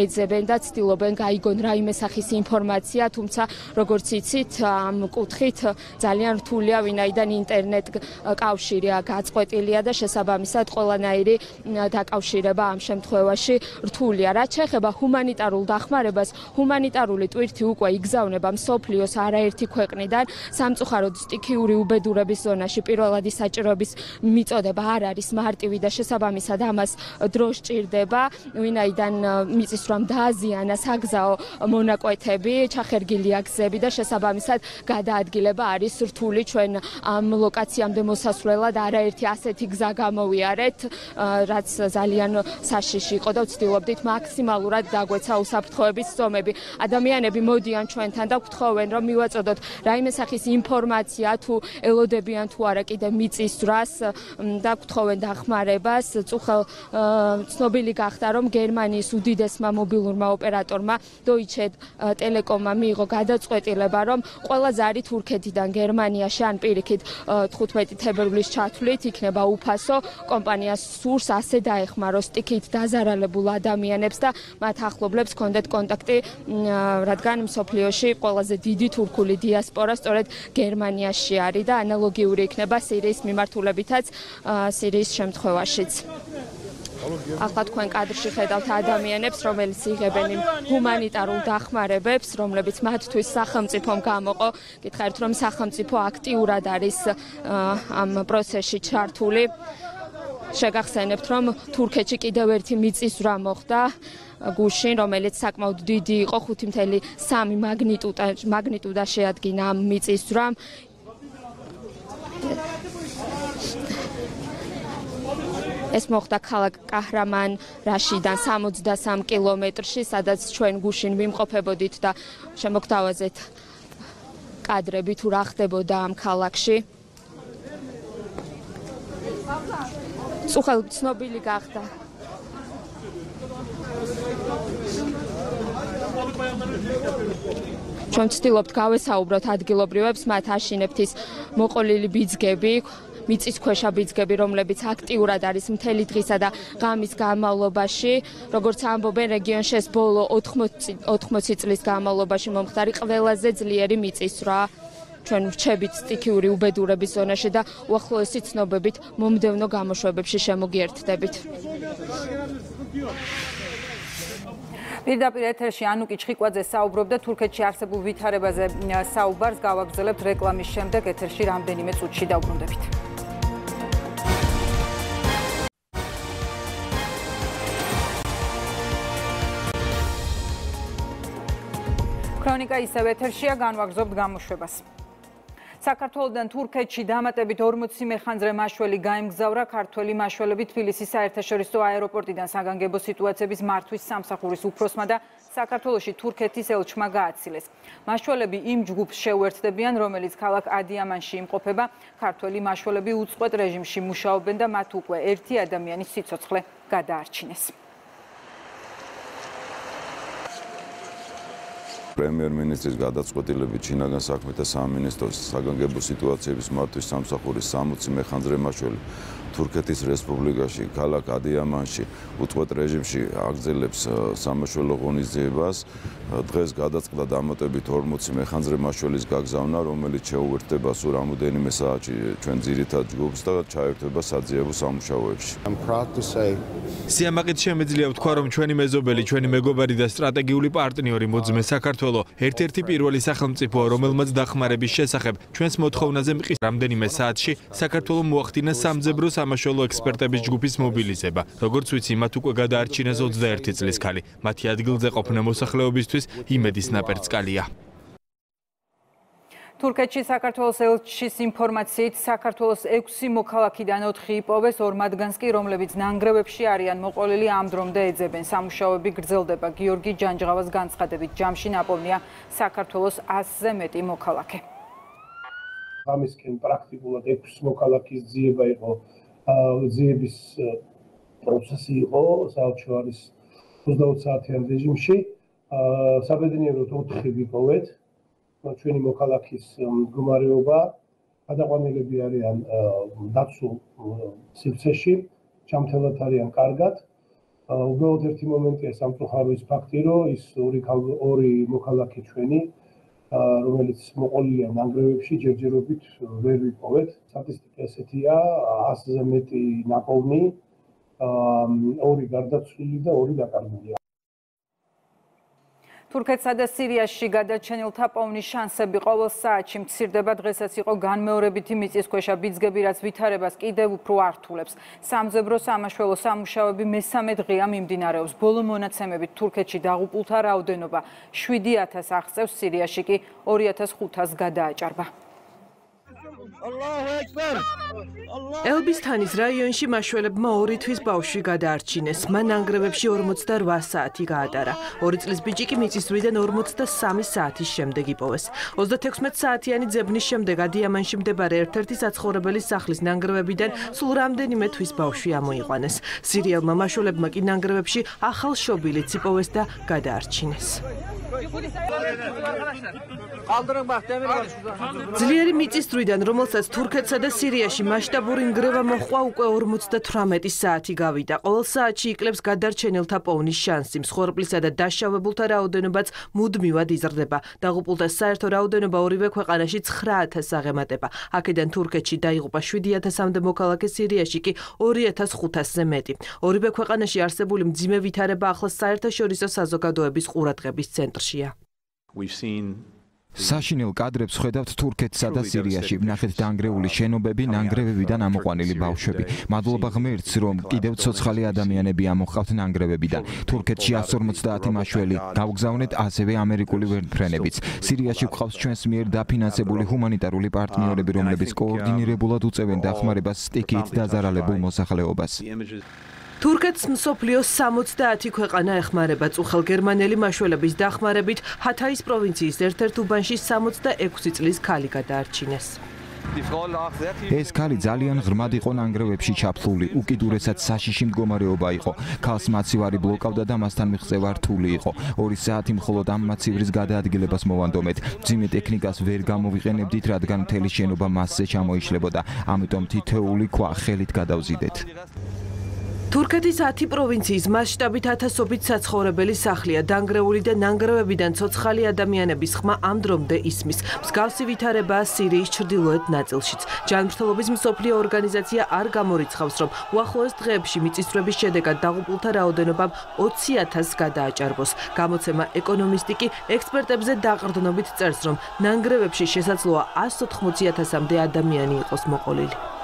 S30: ეძებენ და ცდილობენ გაიგონ რაიმე სახის ინფორმაცია, თუმცა როგორც იცით, ამ კუთხით ძალიან რთულია, ვინაიდან ინტერნეტ კავშირია გაწყვეტილია და შესაბამისად ყველანაირი დაკავშირება ამ შემთხვევაში რთულია. რაც შეეხება ჰუმანიტარულ დახმარებას, ჰუმანიტარული ტვირთი უკვე იგზავნება მსოფლიოს არაერთი ქვეყნიდან, სამწუხაროდ სტიქიური უბედურების ზონაში პირველადი საჭიროების მიწოდება არ არის მარტივი და შესაბამისად ამას დრო სჭირდება, ვინაიდან მიწის რომ დააზიანა საგზა სარეზაო მონაკვეთები, ჩახერგილია გზები და შესაბამისად გადაადგილება არის რთული ჩვენ ამ ლოკაციამდე მოსასვლელად არაერთი ასეთი გზა გამოვიარეთ, რაც ძალიან საშიში იყო და ვცდილობდით მაქსიმალურად დაგვეცა უსაფრთხოების ზომები. ადამიანები მოდიან ჩვენთან და გვთხოვენ რომ მივაწოდოთ რაიმე სახის ინფორმაცია თუ ელოდებიან თუ არა კიდე მიწის ძრას და გვთხოვენ დახმარებას. წუხელ ცნობილი გახდა რომ გერმანიის უდიდესმა მობილურმა ოპერატორმა Deutsche Telekom-მა მიიღო გადაწყვეტილება რომ ყველა ზარი თურქეთიდან გერმანიაში ან პირიქით 15 თებერვლის ჩათვლით იქნება უფასო კომპანიას სურს ასე დაეხმაროს ტიქით დაზარალებულ ადამიანებს და მათ ახლობლებს კონდეთ კონტაქტი რადგან მსოფლიოში ყველაზე დიდი თურქული დიასპორა სწორედ გერმანიაში არის და ანალოგიური იქნება სირიის მიმართულებითაც სირიის შემთხვევაშიც. ახლა თქვენ კადრში ხედავთ ადამიანებს, რომელიც იღებენ იმ ჰუმანიტარულ დახმარებებს, რომლებიც მათთვის სახელმწიფომ გამოყო. გითხარით, რომ სახელმწიფო აქტიურად არის ამ პროცესში ჩართული. შეგახსენებთ, რომ თურქეთში კიდევ ერთი მიწისძვრა მოხდა. გუშინ, რომელიც საკმაოდ დიდი იყო, 5.3 მაგნიტუდა მაგნიტუდა შეადგინა ამ მიწისძვრამ. ეს მოხდა ქალაქ კაჰრამან რაშიდან 63 კილომეტრში, სადაც ჩვენ გუშინ ვიმყოფებოდით და შემოგთავაზეთ კადრები თუ რა ხდებოდა ამ ქალაქში. სულ ცნობილი გახდა. ჩვენ ვცდილობთ გავესაუბროთ ადგილობრივებს, მათ აშინებთ ის მოყოლილი ბიძგები, მიწის ქვეშა ბიძგები, რომლებიც აქტიურად არის მთელი დღისა და ღამის განმავლობაში, როგორც ამბობენ რეგიონში ეს ბოლო 80 80 წლის განმავლობაში მომხდარი ყველაზე ძლიერი მიწისძვრა. ჩვენ ვრჩებით სტიქიური უბედურების ზონაში და უახლოესი ცნობებით მომდევნო გამოშვებებში შემოგიერთდებით.
S1: პირდაპირ ეთერში ანუკი ჩხიკვაძე საუბრობდა თურქეთში არსებულ ვითარებაზე საუბარს გავაგრძელებთ რეკლამის შემდეგ ეთერში რამდენიმე წუთში დავბრუნდებით. ქრონიკა ისევ ეთერშია განვაგზობთ გამოშვებას. საქართველოსდან თურქეთში დამატებით 40 მეხანძრე მაშველი გაემგზავრა ქართველი მაშველები თბილისის საერთაშორისო აეროპორტიდან საგანგებო სიტუაციების მართვის სამსახურის უფროსმა და საქართველოსი თურქეთის ელჩმა გააცილეს. მაშველები იმ ჯგუფს შეუერთდებიან, რომელიც ქალაქ ადიამანში იმყოფება. ქართველი მაშველები უწყვეტ რეჟიმში მუშაობენ და მათ უკვე ერთი ადამიანის სიცოცხლე გადაარჩინეს.
S31: პრემიერ-მინისტრის გადაწყვეტილებით ჩინაგან საქმეთა სამინისტროს საგანგებო სიტუაციების მართვის სამსახურის 60 მეხანძრე მაშველი თურქეთის რესპუბლიკაში, ქალაქ ადიამანში უწყვეტ რეჟიმში აგრძელებს სამაშველო ღონისძიებას. დღეს გადაწყდა დამატებით 40 მეხანძრე მაშველის გაგზავნა, რომელიც შეუერთდება სულ რამოდენიმე საათში ჩვენ ძირითად ჯგუფს და ჩაერთვება საძიებო სამუშაოებში.
S15: სიამაყით შემეძლია ვთქვა, რომ ჩვენი მეზობელი, ჩვენი მეგობარი და სტრატეგიული პარტნიორი მოძმე საქართველო ერთ-ერთი პირველი სახელმწიფოა, რომელმაც დახმარების შესახებ ჩვენს მოთხოვნაზე მყის რამდენიმე საათში საქართველოს მოახდინა სამძებრო სამაშველო ექსპერტების ჯგუფის მობილიზება. როგორც ვიცი, მათ უკვე გადაარჩინეს 21 წლის ქალი. მათი ადგილზე ყოფნა მოსახლეობისთვის იმედის ნაპერწკალია.
S1: თურქეთში საქართველოს ელჩის ინფორმაციით საქართველოს 6 მოქალაქიდან 4 იპოვეს, ორ მათგანს კი რომლებიც ნანგრევებში არიან მოყოლილი ამ დრომდე ეძებენ. სამუშაოები გრძელდება. გიორგი ჯანჯღავას განცხადებით, ჯამში ნაპოვნია საქართველოს 100-ზე მეტი მოქალაქე.
S32: ამისკენ პრაქტიკულად 6 მოქალაქის ძიება იყო ძიების პროცესი იყო საერთო არის 20 საათიან რეჟიმში. საბედნიეროდ 4 ვიპოვეთ. ჩვენი მოქალაქის მდგომარეობა გადაყვანილები არიან დაცულ სივრცეში. ჩამთელად არიან კარგად. უბრალოდ ერთი მომენტია სამწუხაროების ფაქტი რომ ის ორი ორი მოქალაქე ჩვენი რომელიც მოყოლილია ნანგრევებში ჯერჯერობით ვერ ვიპოვეთ. სტატისტიკა ესეთია, 100-ზე მეტი ნაკოვნი, ორი გარდაცვლილი და ორი დაკარგულია.
S1: თურქეთსა და სირიაში გადაჩენილთა პოვნის შანსები ყოველ საათში მცირდება დღესაც იყო განმეორებითი მიწისქვეშა ბიძგები რაც ვითარებას კიდევ უფრო ართულებს. სამძებრო სამაშველო სამუშაოები მესამე დღეა მიმდინარეობს. ბოლო მონაცემებით თურქეთში დაღუპულთა რაოდენობა 7000 აღწევს სირიაში. კი 2500-ს გადააჭარბა
S26: ელბისთანის რაიონში მაშველებმა ორი თვის ბავშვი გადაარჩინეს. მან ანგრევებში 48 საათი გაატარა. ორი წლის ბიჭი კი მიწისძვრიდან 43 საათის შემდეგ იპოვეს. 36 საათიანი ძებნის შემდეგ ადიამანში მდებარე ერთ-ერთი საცხოვრებელი სახლის ნანგრევებიდან სულ რამდენიმე თვის ბავშვი ამოიყვანეს. სირიელმა მაშველებმა კი ნანგრევებში ახალ შობილიც იპოვეს და გადაარჩინეს. ძლიერი მიწისძვრიდან, რომელსაც თურქეთსა და სირიაში მასშტაბური ნგრევა მოჰყვა უკვე 58 საათი გავიდა. ყოველ საათში იკლებს გადარჩენილთა პოვნის შანსი. მსხვერპლისა და დაშავებულთა რაოდენობაც მუდმივად იზრდება. დაღუპულთა საერთო რაოდენობა ორივე ქვეყანაში 9000-ს აღემატება. აქედან თურქეთში დაიღუპა 7000-მდე მოქალაქე, სირიაში კი 2500-ზე მეტი. ორივე ქვეყანაში არსებული მძიმე ვითარება ახლა საერთაშორისო საზოგადოების ყურადღების ცენტრშია.
S33: We've seen
S34: საშინელ კადრებს ხედავთ თურქეთსა და სირიაში. ნახეთ დაანგრეული შენობები, ნანგრევებიდან ამოყვანილი ბავშვები. მადლობა ღმერთს, რომ კიდევ ცოცხალი ადამიანები ამოხავთ ნანგრევებიდან. თურქეთში 150 მაშველი გავგზავნეთ ასევე ამერიკული ვერტფრენებიც. სირიაში გვყავს ჩვენს მიერ დაფინანსებული ჰუმანიტარული პარტნიორები, რომლებიც კოორდინირებულად უწევენ დახმარებას სტიქით დაზარალებულ მოსახლეობას.
S26: თურქეთს მსოფლიოს 70 ქვეყანა ეხმარება წუხელ გერმანელი მაშველების დახმარებით ჰათაის პროვინციის ერთ-ერთ უბანში 66 წლის ქალი გადაარჩინეს.
S34: ეს ქალი ძალიან ღრმად იყო ნანგრევებში ჩაფლული, უკიდურესად საშიში მდგომარეობა იყო. ქალს მაცივარი ბლოკავდა და მასთან მიღწევა რთული იყო. 2 საათი მხოლოდ ამ მაცივრის გადაადგილებას მოვანდომეთ. ძიმე ტექნიკას ვერ გამოვიყენებდით, რადგან მთელი შენობა მასზე ჩამოიშლებოდა. ამიტომ თითოეული ქვა ხელით გადავზიდეთ.
S26: თურქეთის 10 პროვინციის მასშტაბით ათასობით საცხოვრებელი სახლია დანგრეული და ნანგრევებიდან ცოცხალი ადამიანების ხმა ამ დრომდე ისმის. მსგავსი ვითარებაა სირიის ჩრდილოეთ ნაწილშიც. ჯანმრთელობის მსოფლიო ორგანიზაცია არ გამორიცხავს, რომ უახლოეს დღეებში მიწისძვრების შედეგად დაღუპულთა რაოდენობამ 20000-ს გადააჭარბოს. გამოცემა ეკონომისტი კი ექსპერტებზე დაყრდნობით წერს, რომ ნანგრევებში შესაძლოა 180000-მდე ადამიანი იყოს მოყოლილი.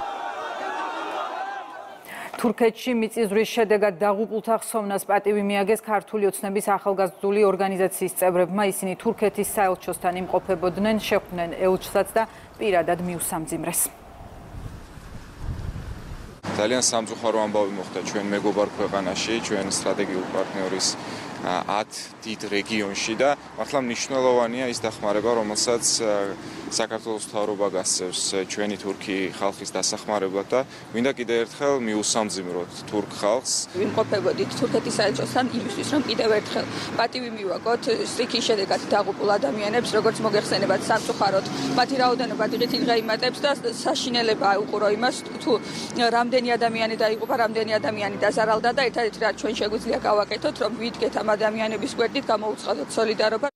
S1: თურქეთში მიწისძვრის შედეგად დაღუპულთა ხსოვნას პატივი მიაგეს ქართული ოცნების ახალგაზრდული ორგანიზაციის წევრებმა. ისინი თურქეთის საელჩოსთან იმყოფებოდნენ, შეხვდნენ ელჩსაც და პირადად მიუსამძიმრეს.
S35: ძალიან სამწუხარო ამბავი მოხდა ჩვენ მეგობარ ქვეყანაში, ჩვენ სტრატეგიულ პარტნიორის 10 დიდ რეგიონში და მართლა მნიშვნელოვანია ის დახმარება, რომელსაც საქართველოს თავრობა გასცევს ჩვენი თურქი ხალხის დასახმარებლად და მინდა კიდევ ერთხელ მიუსამძიმროთ თურქ ხალხს.
S28: ვიმყოფებოდით თურქეთის საელჩოსთან იმისთვის, რომ კიდევ ერთხელ პატივი მივაგოთ სტრიქის შედეგად დაღუპულ ადამიანებს, როგორც მოგეხსენებათ სამწუხაროდ, მათი რაოდენობა დღით დღე იმატებს და საშინელება უყურო იმას, თუ რამდენი ადამიანი დაიღუპა, რამდენი ადამიანი დაზარალდა და ერთადერთი რაც ჩვენ შეგვიძლია გავაკეთოთ, რომ ვიდგეთ ამ ადამიანების გვერდით, გამოუცხადოთ სოლიდარობა.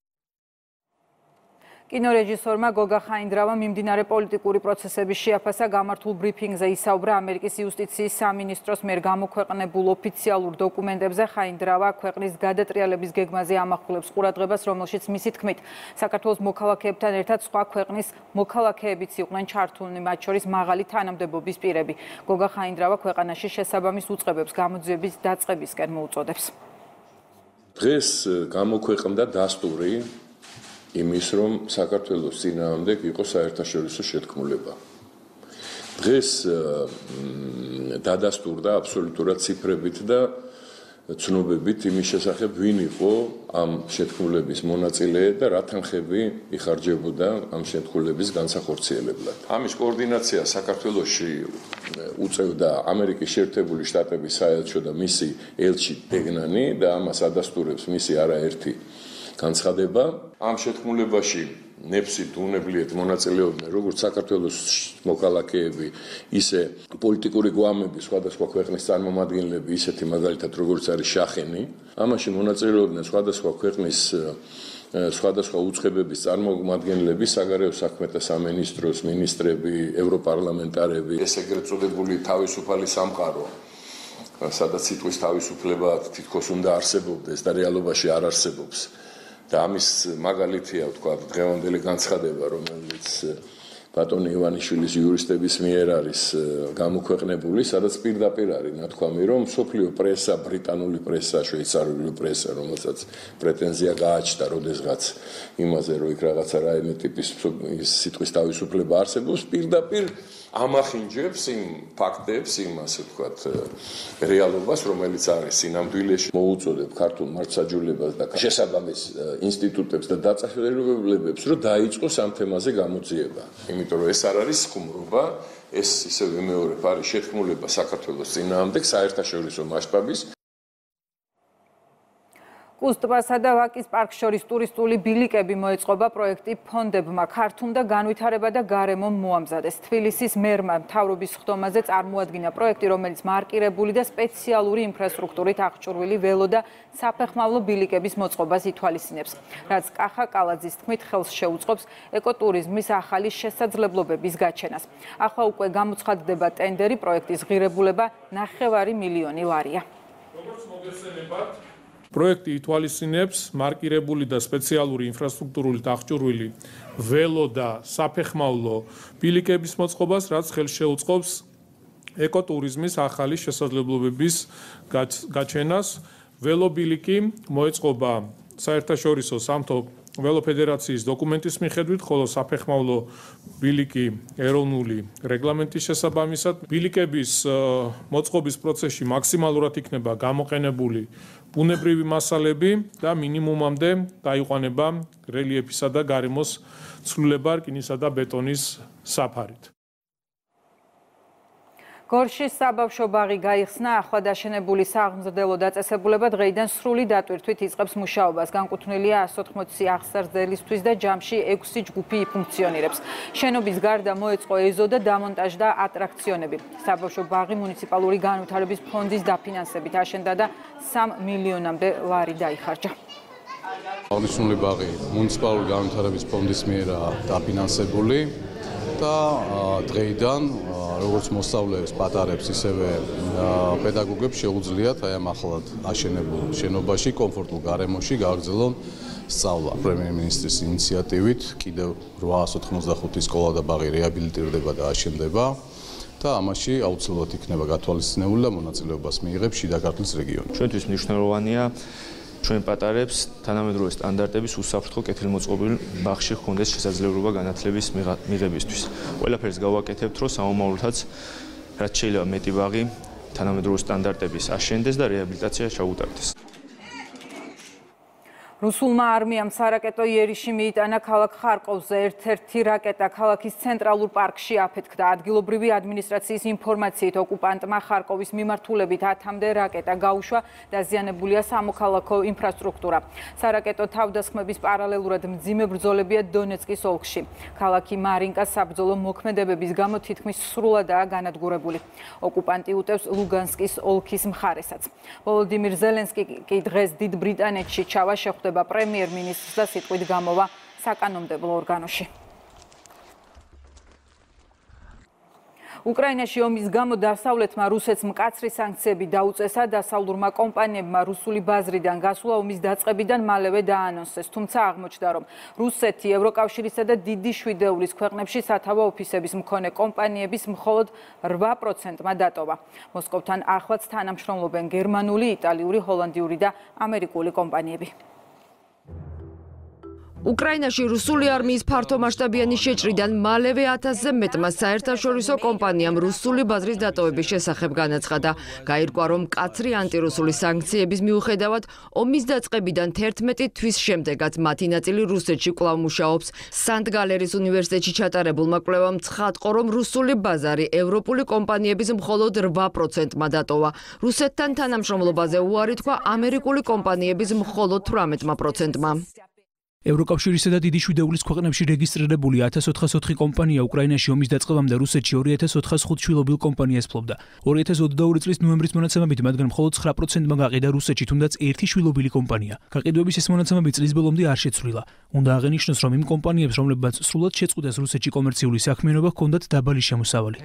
S1: კინორეჟისორმა გოგა ხაინდრავა მიმდინარე პოლიტიკური პროცესების შეაფასა გამართულ ბრიფინგზე ისაუბრა ამერიკის იუსტიციის სამინისტროს მიერ გამოქვეყნებულ ოფიციალურ დოკუმენტებზე ხაინდრავა ქვეყნის გადატრიალების გეგმაზე ამახვილებს ყურადღებას რომელშიც მისი თქმით საქართველოს მოქალაქეებთან ერთად სხვა ქვეყნის მოქალაქეებიც იყვნენ ჩართულნი მათ შორის მაღალი თანამდებობის პირები. გოგა ხაინდრავა ქვეყანაში შესაბამის უწყებებს გამოძიების დაწყებისკენ მოუწოდებს.
S36: დღეს გამოქვეყნდა დასტური იმის, რომ საქართველოს ძინაამდე იყო საერთაშორისო შეთქმულება. დღეს დადასტურდა აბსოლუტურად ციფრებით და ცნობებით იმის შესახებ, ვინ იყო ამ შეთქმულების მონაწილე და რა თანხები იხარჯებოდა ამ შეთქმულების განსახორციელებლად. ამის კოორდინაცია საქართველოსში უწევდა ამერიკის შეერთებული შტატების საელჩო და მისი ელჩი დეგნანი და ამას ადასტურებს მისი არაერთი განცხადება ამ შეთქმულებაში ნეფსი დუნებლიეთ მონაწილეობდნენ როგორც საქართველოს მოქალაქეები, ისე პოლიტიკური გვამები, სხვადასხვა ქვეყნის წარმომადგენლები, ისეთი მაგალითად როგორც არის შახენი. ამაში მონაწილეობდნენ სხვადასხვა ქვეყნის სხვადასხვა უცხებების წარმომადგენლები, საგარეო საქმეთა სამინისტროს მინისტრები, ევროპარლამენტარები, ეს ეგრეთ წოდებული თავისუფალი სამყარო სადაც სიტყვის თავისუფლება თითქოს უნდა არსებობდეს და რეალობაში არ არსებობს. და ამის მაგალითია თქვა დღევანდელი განცხადება რომელიც ბატონი ივანიშვილის იურისტების მიერ არის გამოქვეყნებული, სადაც პირდაპირ არის. ნათქვამი, რომ სოფლიო პრესა, ბრიტანული პრესა, შვეიცარიული პრესა, რომელსაც პრეტენზია გააჩნდა როდესღაც იმაზე, რომ იქ რაღაცა რაიმე ტიპის სიტყვის თავისუფლება არსებობს, პირდაპირ ამახინჯებს იმ ფაქტებს, იმ ასე ვთქვათ, რეალობას, რომელიც არის სინამდვილეში. მოუწოდებ ქართულ მართლმსაჯულებას და შესაბამის ინსტიტუტებს და დაწესებულებებს, რომ დაიწყოს ამ თემაზე გამოძიება. იმიტომ რომ ეს არ არის ხუმრობა, ეს ისე ვიმეორებ, არის შეთქმულება საქართველოს წინააღმდეგ საერთაშორისო მასშტაბის
S1: კუსტბასა და ვაკის პარკ შორის ტურისტული ბილიკები მოეწყობა პროექტი ფონდებმა ქართუმ და განვითარება და გარემო მოამზადეს. თბილისის მერმა მთავრობის ხდომაზე წარმოადგინა პროექტი, რომელიც მარკირებული და სპეციალური ინფრასტრუქტურით აღჭურვილი ველო და საფეხმავლო ბილიკების მოწყობას ითვალისწინებს, რაც კახა კალაძის თქმით ხელს შეუწყობს ეკოტურიზმის ახალი შესაძლებლობების გაჩენას. ახლა უკვე გამოცხადდება ტენდერი პროექტის ღირებულება 9 მილიონი ლარია. როგორც მოგესწრებათ
S33: პროექტი ითვალისწინებს მარკირებული და სპეციალური ინფრასტრუქტურული დახჭურვილი ველო და საფეხმავლო ბილიკების მოწყობას, რაც ხელს შეუწყობს ეკოტურიზმის ახალი შესაძლებლობების გაჩენას. ველო ბილიკი მოეწყობა საერთაშორისო სამთო ველოფედერაციის დოკუმენტის მიხედვით, ხოლო საფეხმავლო ბილიკი ეროვნული რეგლამენტის შესაბამისად, ბილიკების მოწყობის პროცესში მაქსიმალურად იქნება გამოყენებული ბუნებრივი მასალები და მინიმუმამდე დაიყვანება რელიეფისა და გარემოს ცვლილება რკინისა და ბეტონის საფარით.
S1: გორშის საბავშვო ბაღი გაიხსნა ახლა დაშენებული საღმრძლო დაწესებულება დღეიდან სრული დატვირთვით იწყებს მუშაობას. განკუთვნილია 180 აღსარძლისთვის და ჯამში 6 ჯგუფი ფუნქციონირებს. შენობის გარდა მოეწყო ეზო და დამონტაჟ და ატრაქციონები. საბავშვო ბაღი მუნიციპალური განვითარების ფონდის დაფინანსებით აშენდა და 3 მილიონამდე ლარი დაიხარჯა.
S37: აღნიშნული ბაღი მუნიციპალური განვითარების ფონდის მიერ დაფინანსებული და დღეიდან როგორც მოსწავლეებს, პატარებს, ისევე პედაგოგებს შეუძლიათ აი ამ ახლად აშენებულ შენობაში კომფორტულ გარემოში გააგრძელონ სწავლა. პრემიერ-მინისტრის ინიციატივით კიდევ 895 სკოლა და ბაღი რეაბილიტირდება და აშენდება და ამაში აუცილებლად იქნება გათვალისწინებული და მონაწილეობას მიიღებს შიდა ქართლის რეგიონი.
S38: ჩვენთვის მნიშვნელოვანია ჩვენ პატარებს თანამედროვე სტანდარტების უსაფრთხო კეთილმოწყობილ ბაღში ჰქონდეს შესაძლებლობა განათლების მიღებისთვის. ყველაფერს გავაკეთებთ, რომ სამომავლოდაც რაც შეიძლება მეტი ბაღი თანამედროვე სტანდარტების აშენდეს და რეაბილიტაცია ჩაუტარდეს.
S1: რუსულმა არმიამ სარაკეტო იერიში მიიტანა ქალაქ ხარკოვზე. ერთ-ერთი რაკეტა ქალაქის ცენტრალურ პარკში აფეთქდა. ადგილობრივი ადმინისტრაციის ინფორმაციით ოკუპანტმა ხარკოვის მიმართულებით 10-მდე რაკეტა გაუშვა და ზიანებულია სამოქალაქო ინფრასტრუქტურა. სარაკეტო თავდასხმების პარალელურად მძიმე ბრძოლებია დონეცკის ოლქში. ქალაქი მარინკა საბრძოლო მოქმედებების გამო თითქმის სრულადაა განადგურებული. ოკუპანტი უტევს ლუგანსკის ოლქის მხარესაც. ვოლოდიმირ ზელენსკი კი დღეს დიდ ბრიტანეთში ჩავა შეხვდა ხდება პრემიერ-მინისტრს და სიტყვით გამოვა საკანონმდებლო ორგანოში. უკრაინაში ომის გამო დასავლეთმა რუსეთს მკაცრი სანქციები დაუწესა და დასავლურმა კომპანიებმა რუსული ბაზრიდან გასვლა ომის დაწყებიდან მალევე დაანონსეს. თუმცა აღმოჩნდა, რომ რუსეთი ევროკავშირისა და დიდი შვიდეულის ქვეყნებში სათავო ოფისების მქონე კომპანიების მხოლოდ 8%-მა დატოვა. მოსკოვთან ახლაც თანამშრომლობენ გერმანული, იტალიური, ჰოლანდიური და ამერიკული კომპანიები.
S39: უკრაინაში რუსული არმიის ფართომასშტაბიანი შეჭრიდან მალევე 1000-ზე მეტმა საერთაშორისო კომპანიამ რუსული ბაზრის დატოვების შესახებ განაცხადა. გაირკვა, რომ კაცრი ანტირუსული სანქციების მიუხედავად ომის დაწყებიდან 11 თვის შემდეგაც მათი ნაწილი რუსეთში კვლავ მუშაობს. სანტ-გალერის უნივერსიტეტში ჩატარებულმა კვლევამ ცხადყო, რომ რუსული ბაზარი ევროპული კომპანიების მხოლოდ 8%-მა დატოვა. რუსეთთან თანამშრომლობაზე უარი თქვა ამერიკული კომპანიების მხოლოდ 18%-მა.
S33: ევროკავშირისა და დიდი შვიდეულის ქვეყნებში რეგისტრირებული 1404 კომპანია უკრაინაში ომის დაწყებამდე რუსეთში 2405 შვილობილ კომპანიას ფლობდა. 2022 წლის ნოემბრის მონაცემებით მათგან მხოლოდ 9%-მა გაყიდა რუსეთში თუნდაც ერთი შვილობილი კომპანია. გაყიდვების ეს მონაცემები წლის ბოლომდე არ შეცვლილა. უნდა აღინიშნოს, რომ იმ კომპანიებს, რომლებმაც სრულად შეწყვიტეს რუსეთში კომერციული საქმიანობა, ჰქონდათ დაბალი შემოსავალი.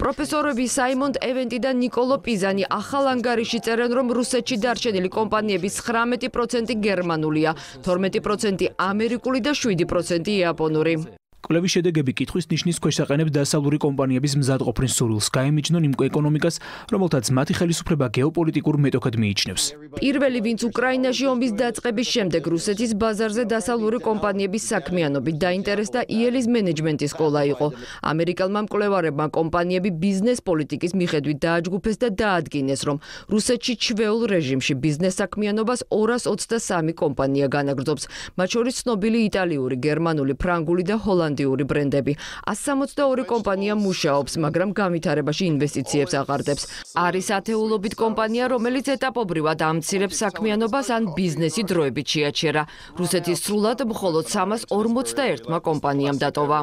S39: პროფესორები საიმონ ევენტი და ნიკოლო პიზანი ახალ ანგარიშში წერენ, რომ რუსეთში დარჩენილი კომპანიების 19% გერმანულია, 12% ამერიკული და 7% იაპონური.
S33: კვლევის შედეგები კითხვის ნიშნის ქვეშ აყენებს დასავლური კომპანიების მზადყოფნის სურვილს, გაემიჯნონ იმ ეკონომიკას, რომელთაც მათი ხელისუფლება გეოპოლიტიკურ მეტოქად მიიჩნევს.
S39: პირველი, ვინც უკრაინაში ომის დაწყების შემდეგ რუსეთის ბაზარზე დასავლური კომპანიების საქმიანობით დაინტერესდა, იელის მენეჯმენტის სკოლა იყო. ამერიკელმა მკვლევარებმა კომპანიები ბიზნეს პოლიტიკის მიხედვით დააჯგუფეს და დაადგინეს, რომ რუსეთში ჩვეულ რეჟიმში ბიზნეს საქმიანობას 223 კომპანია განაგრძობს, მათ შორის ცნობილი იტალიური, გერმანული, ფრანგული და ჰოლანდიური ირლანდიური ბრენდები. 162 კომპანია მუშაობს, მაგრამ განვითარებაში ინვესტიციებს აყარდებს. არის ათეულობით კომპანია, რომელიც ეტაპობრივად ამცირებს საქმიანობას ან ბიზნესი დროებით შეაჩერა. რუსეთის სრულად მხოლოდ 341-მა კომპანიამ დატოვა.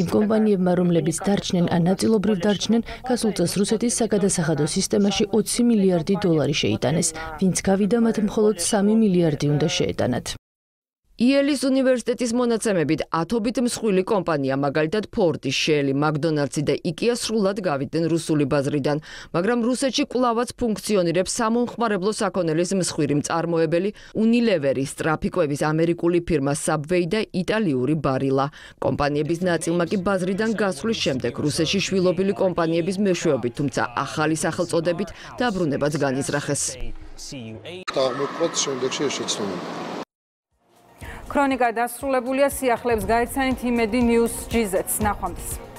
S37: იმ კომპანიებმა, რომლებიც დარჩნენ ან ნაწილობრივ დარჩნენ, გასულ წელს რუსეთის საგადასახადო სისტემაში 20 მილიარდი დოლარი შეიტანეს, ვინც გავიდა მათ მხოლოდ 3 მილიარდი უნდა შეეტანათ.
S39: იელის უნივერსიტეტის მონაცემებით ათობით მსხვილი კომპანია, მაგალითად ფორდი, შელი, მაკდონალდსი და იკია სრულად გავიდნენ რუსული ბაზრიდან, მაგრამ რუსეთში კვლავაც ფუნქციონირებს სამომხმარებლო საქონელის მსხვილი მწარმოებელი უნილევერი, სტრაფიკოების ამერიკული ფირმა Subway და იტალიური ბარილა. კომპანიების ნაწილმა კი ბაზრიდან გასვლის შემდეგ რუსეთში შვილობილი კომპანიების მეშვეობით, თუმცა ახალი სახელწოდებით დაბრუნებაც განიზრახეს.
S40: აღმოყოთ შემდეგში შეცდომები.
S1: ქრონიკა დასრულებულია სიახლეებს გაიცანით იმედი news gz-ს ნახვამდის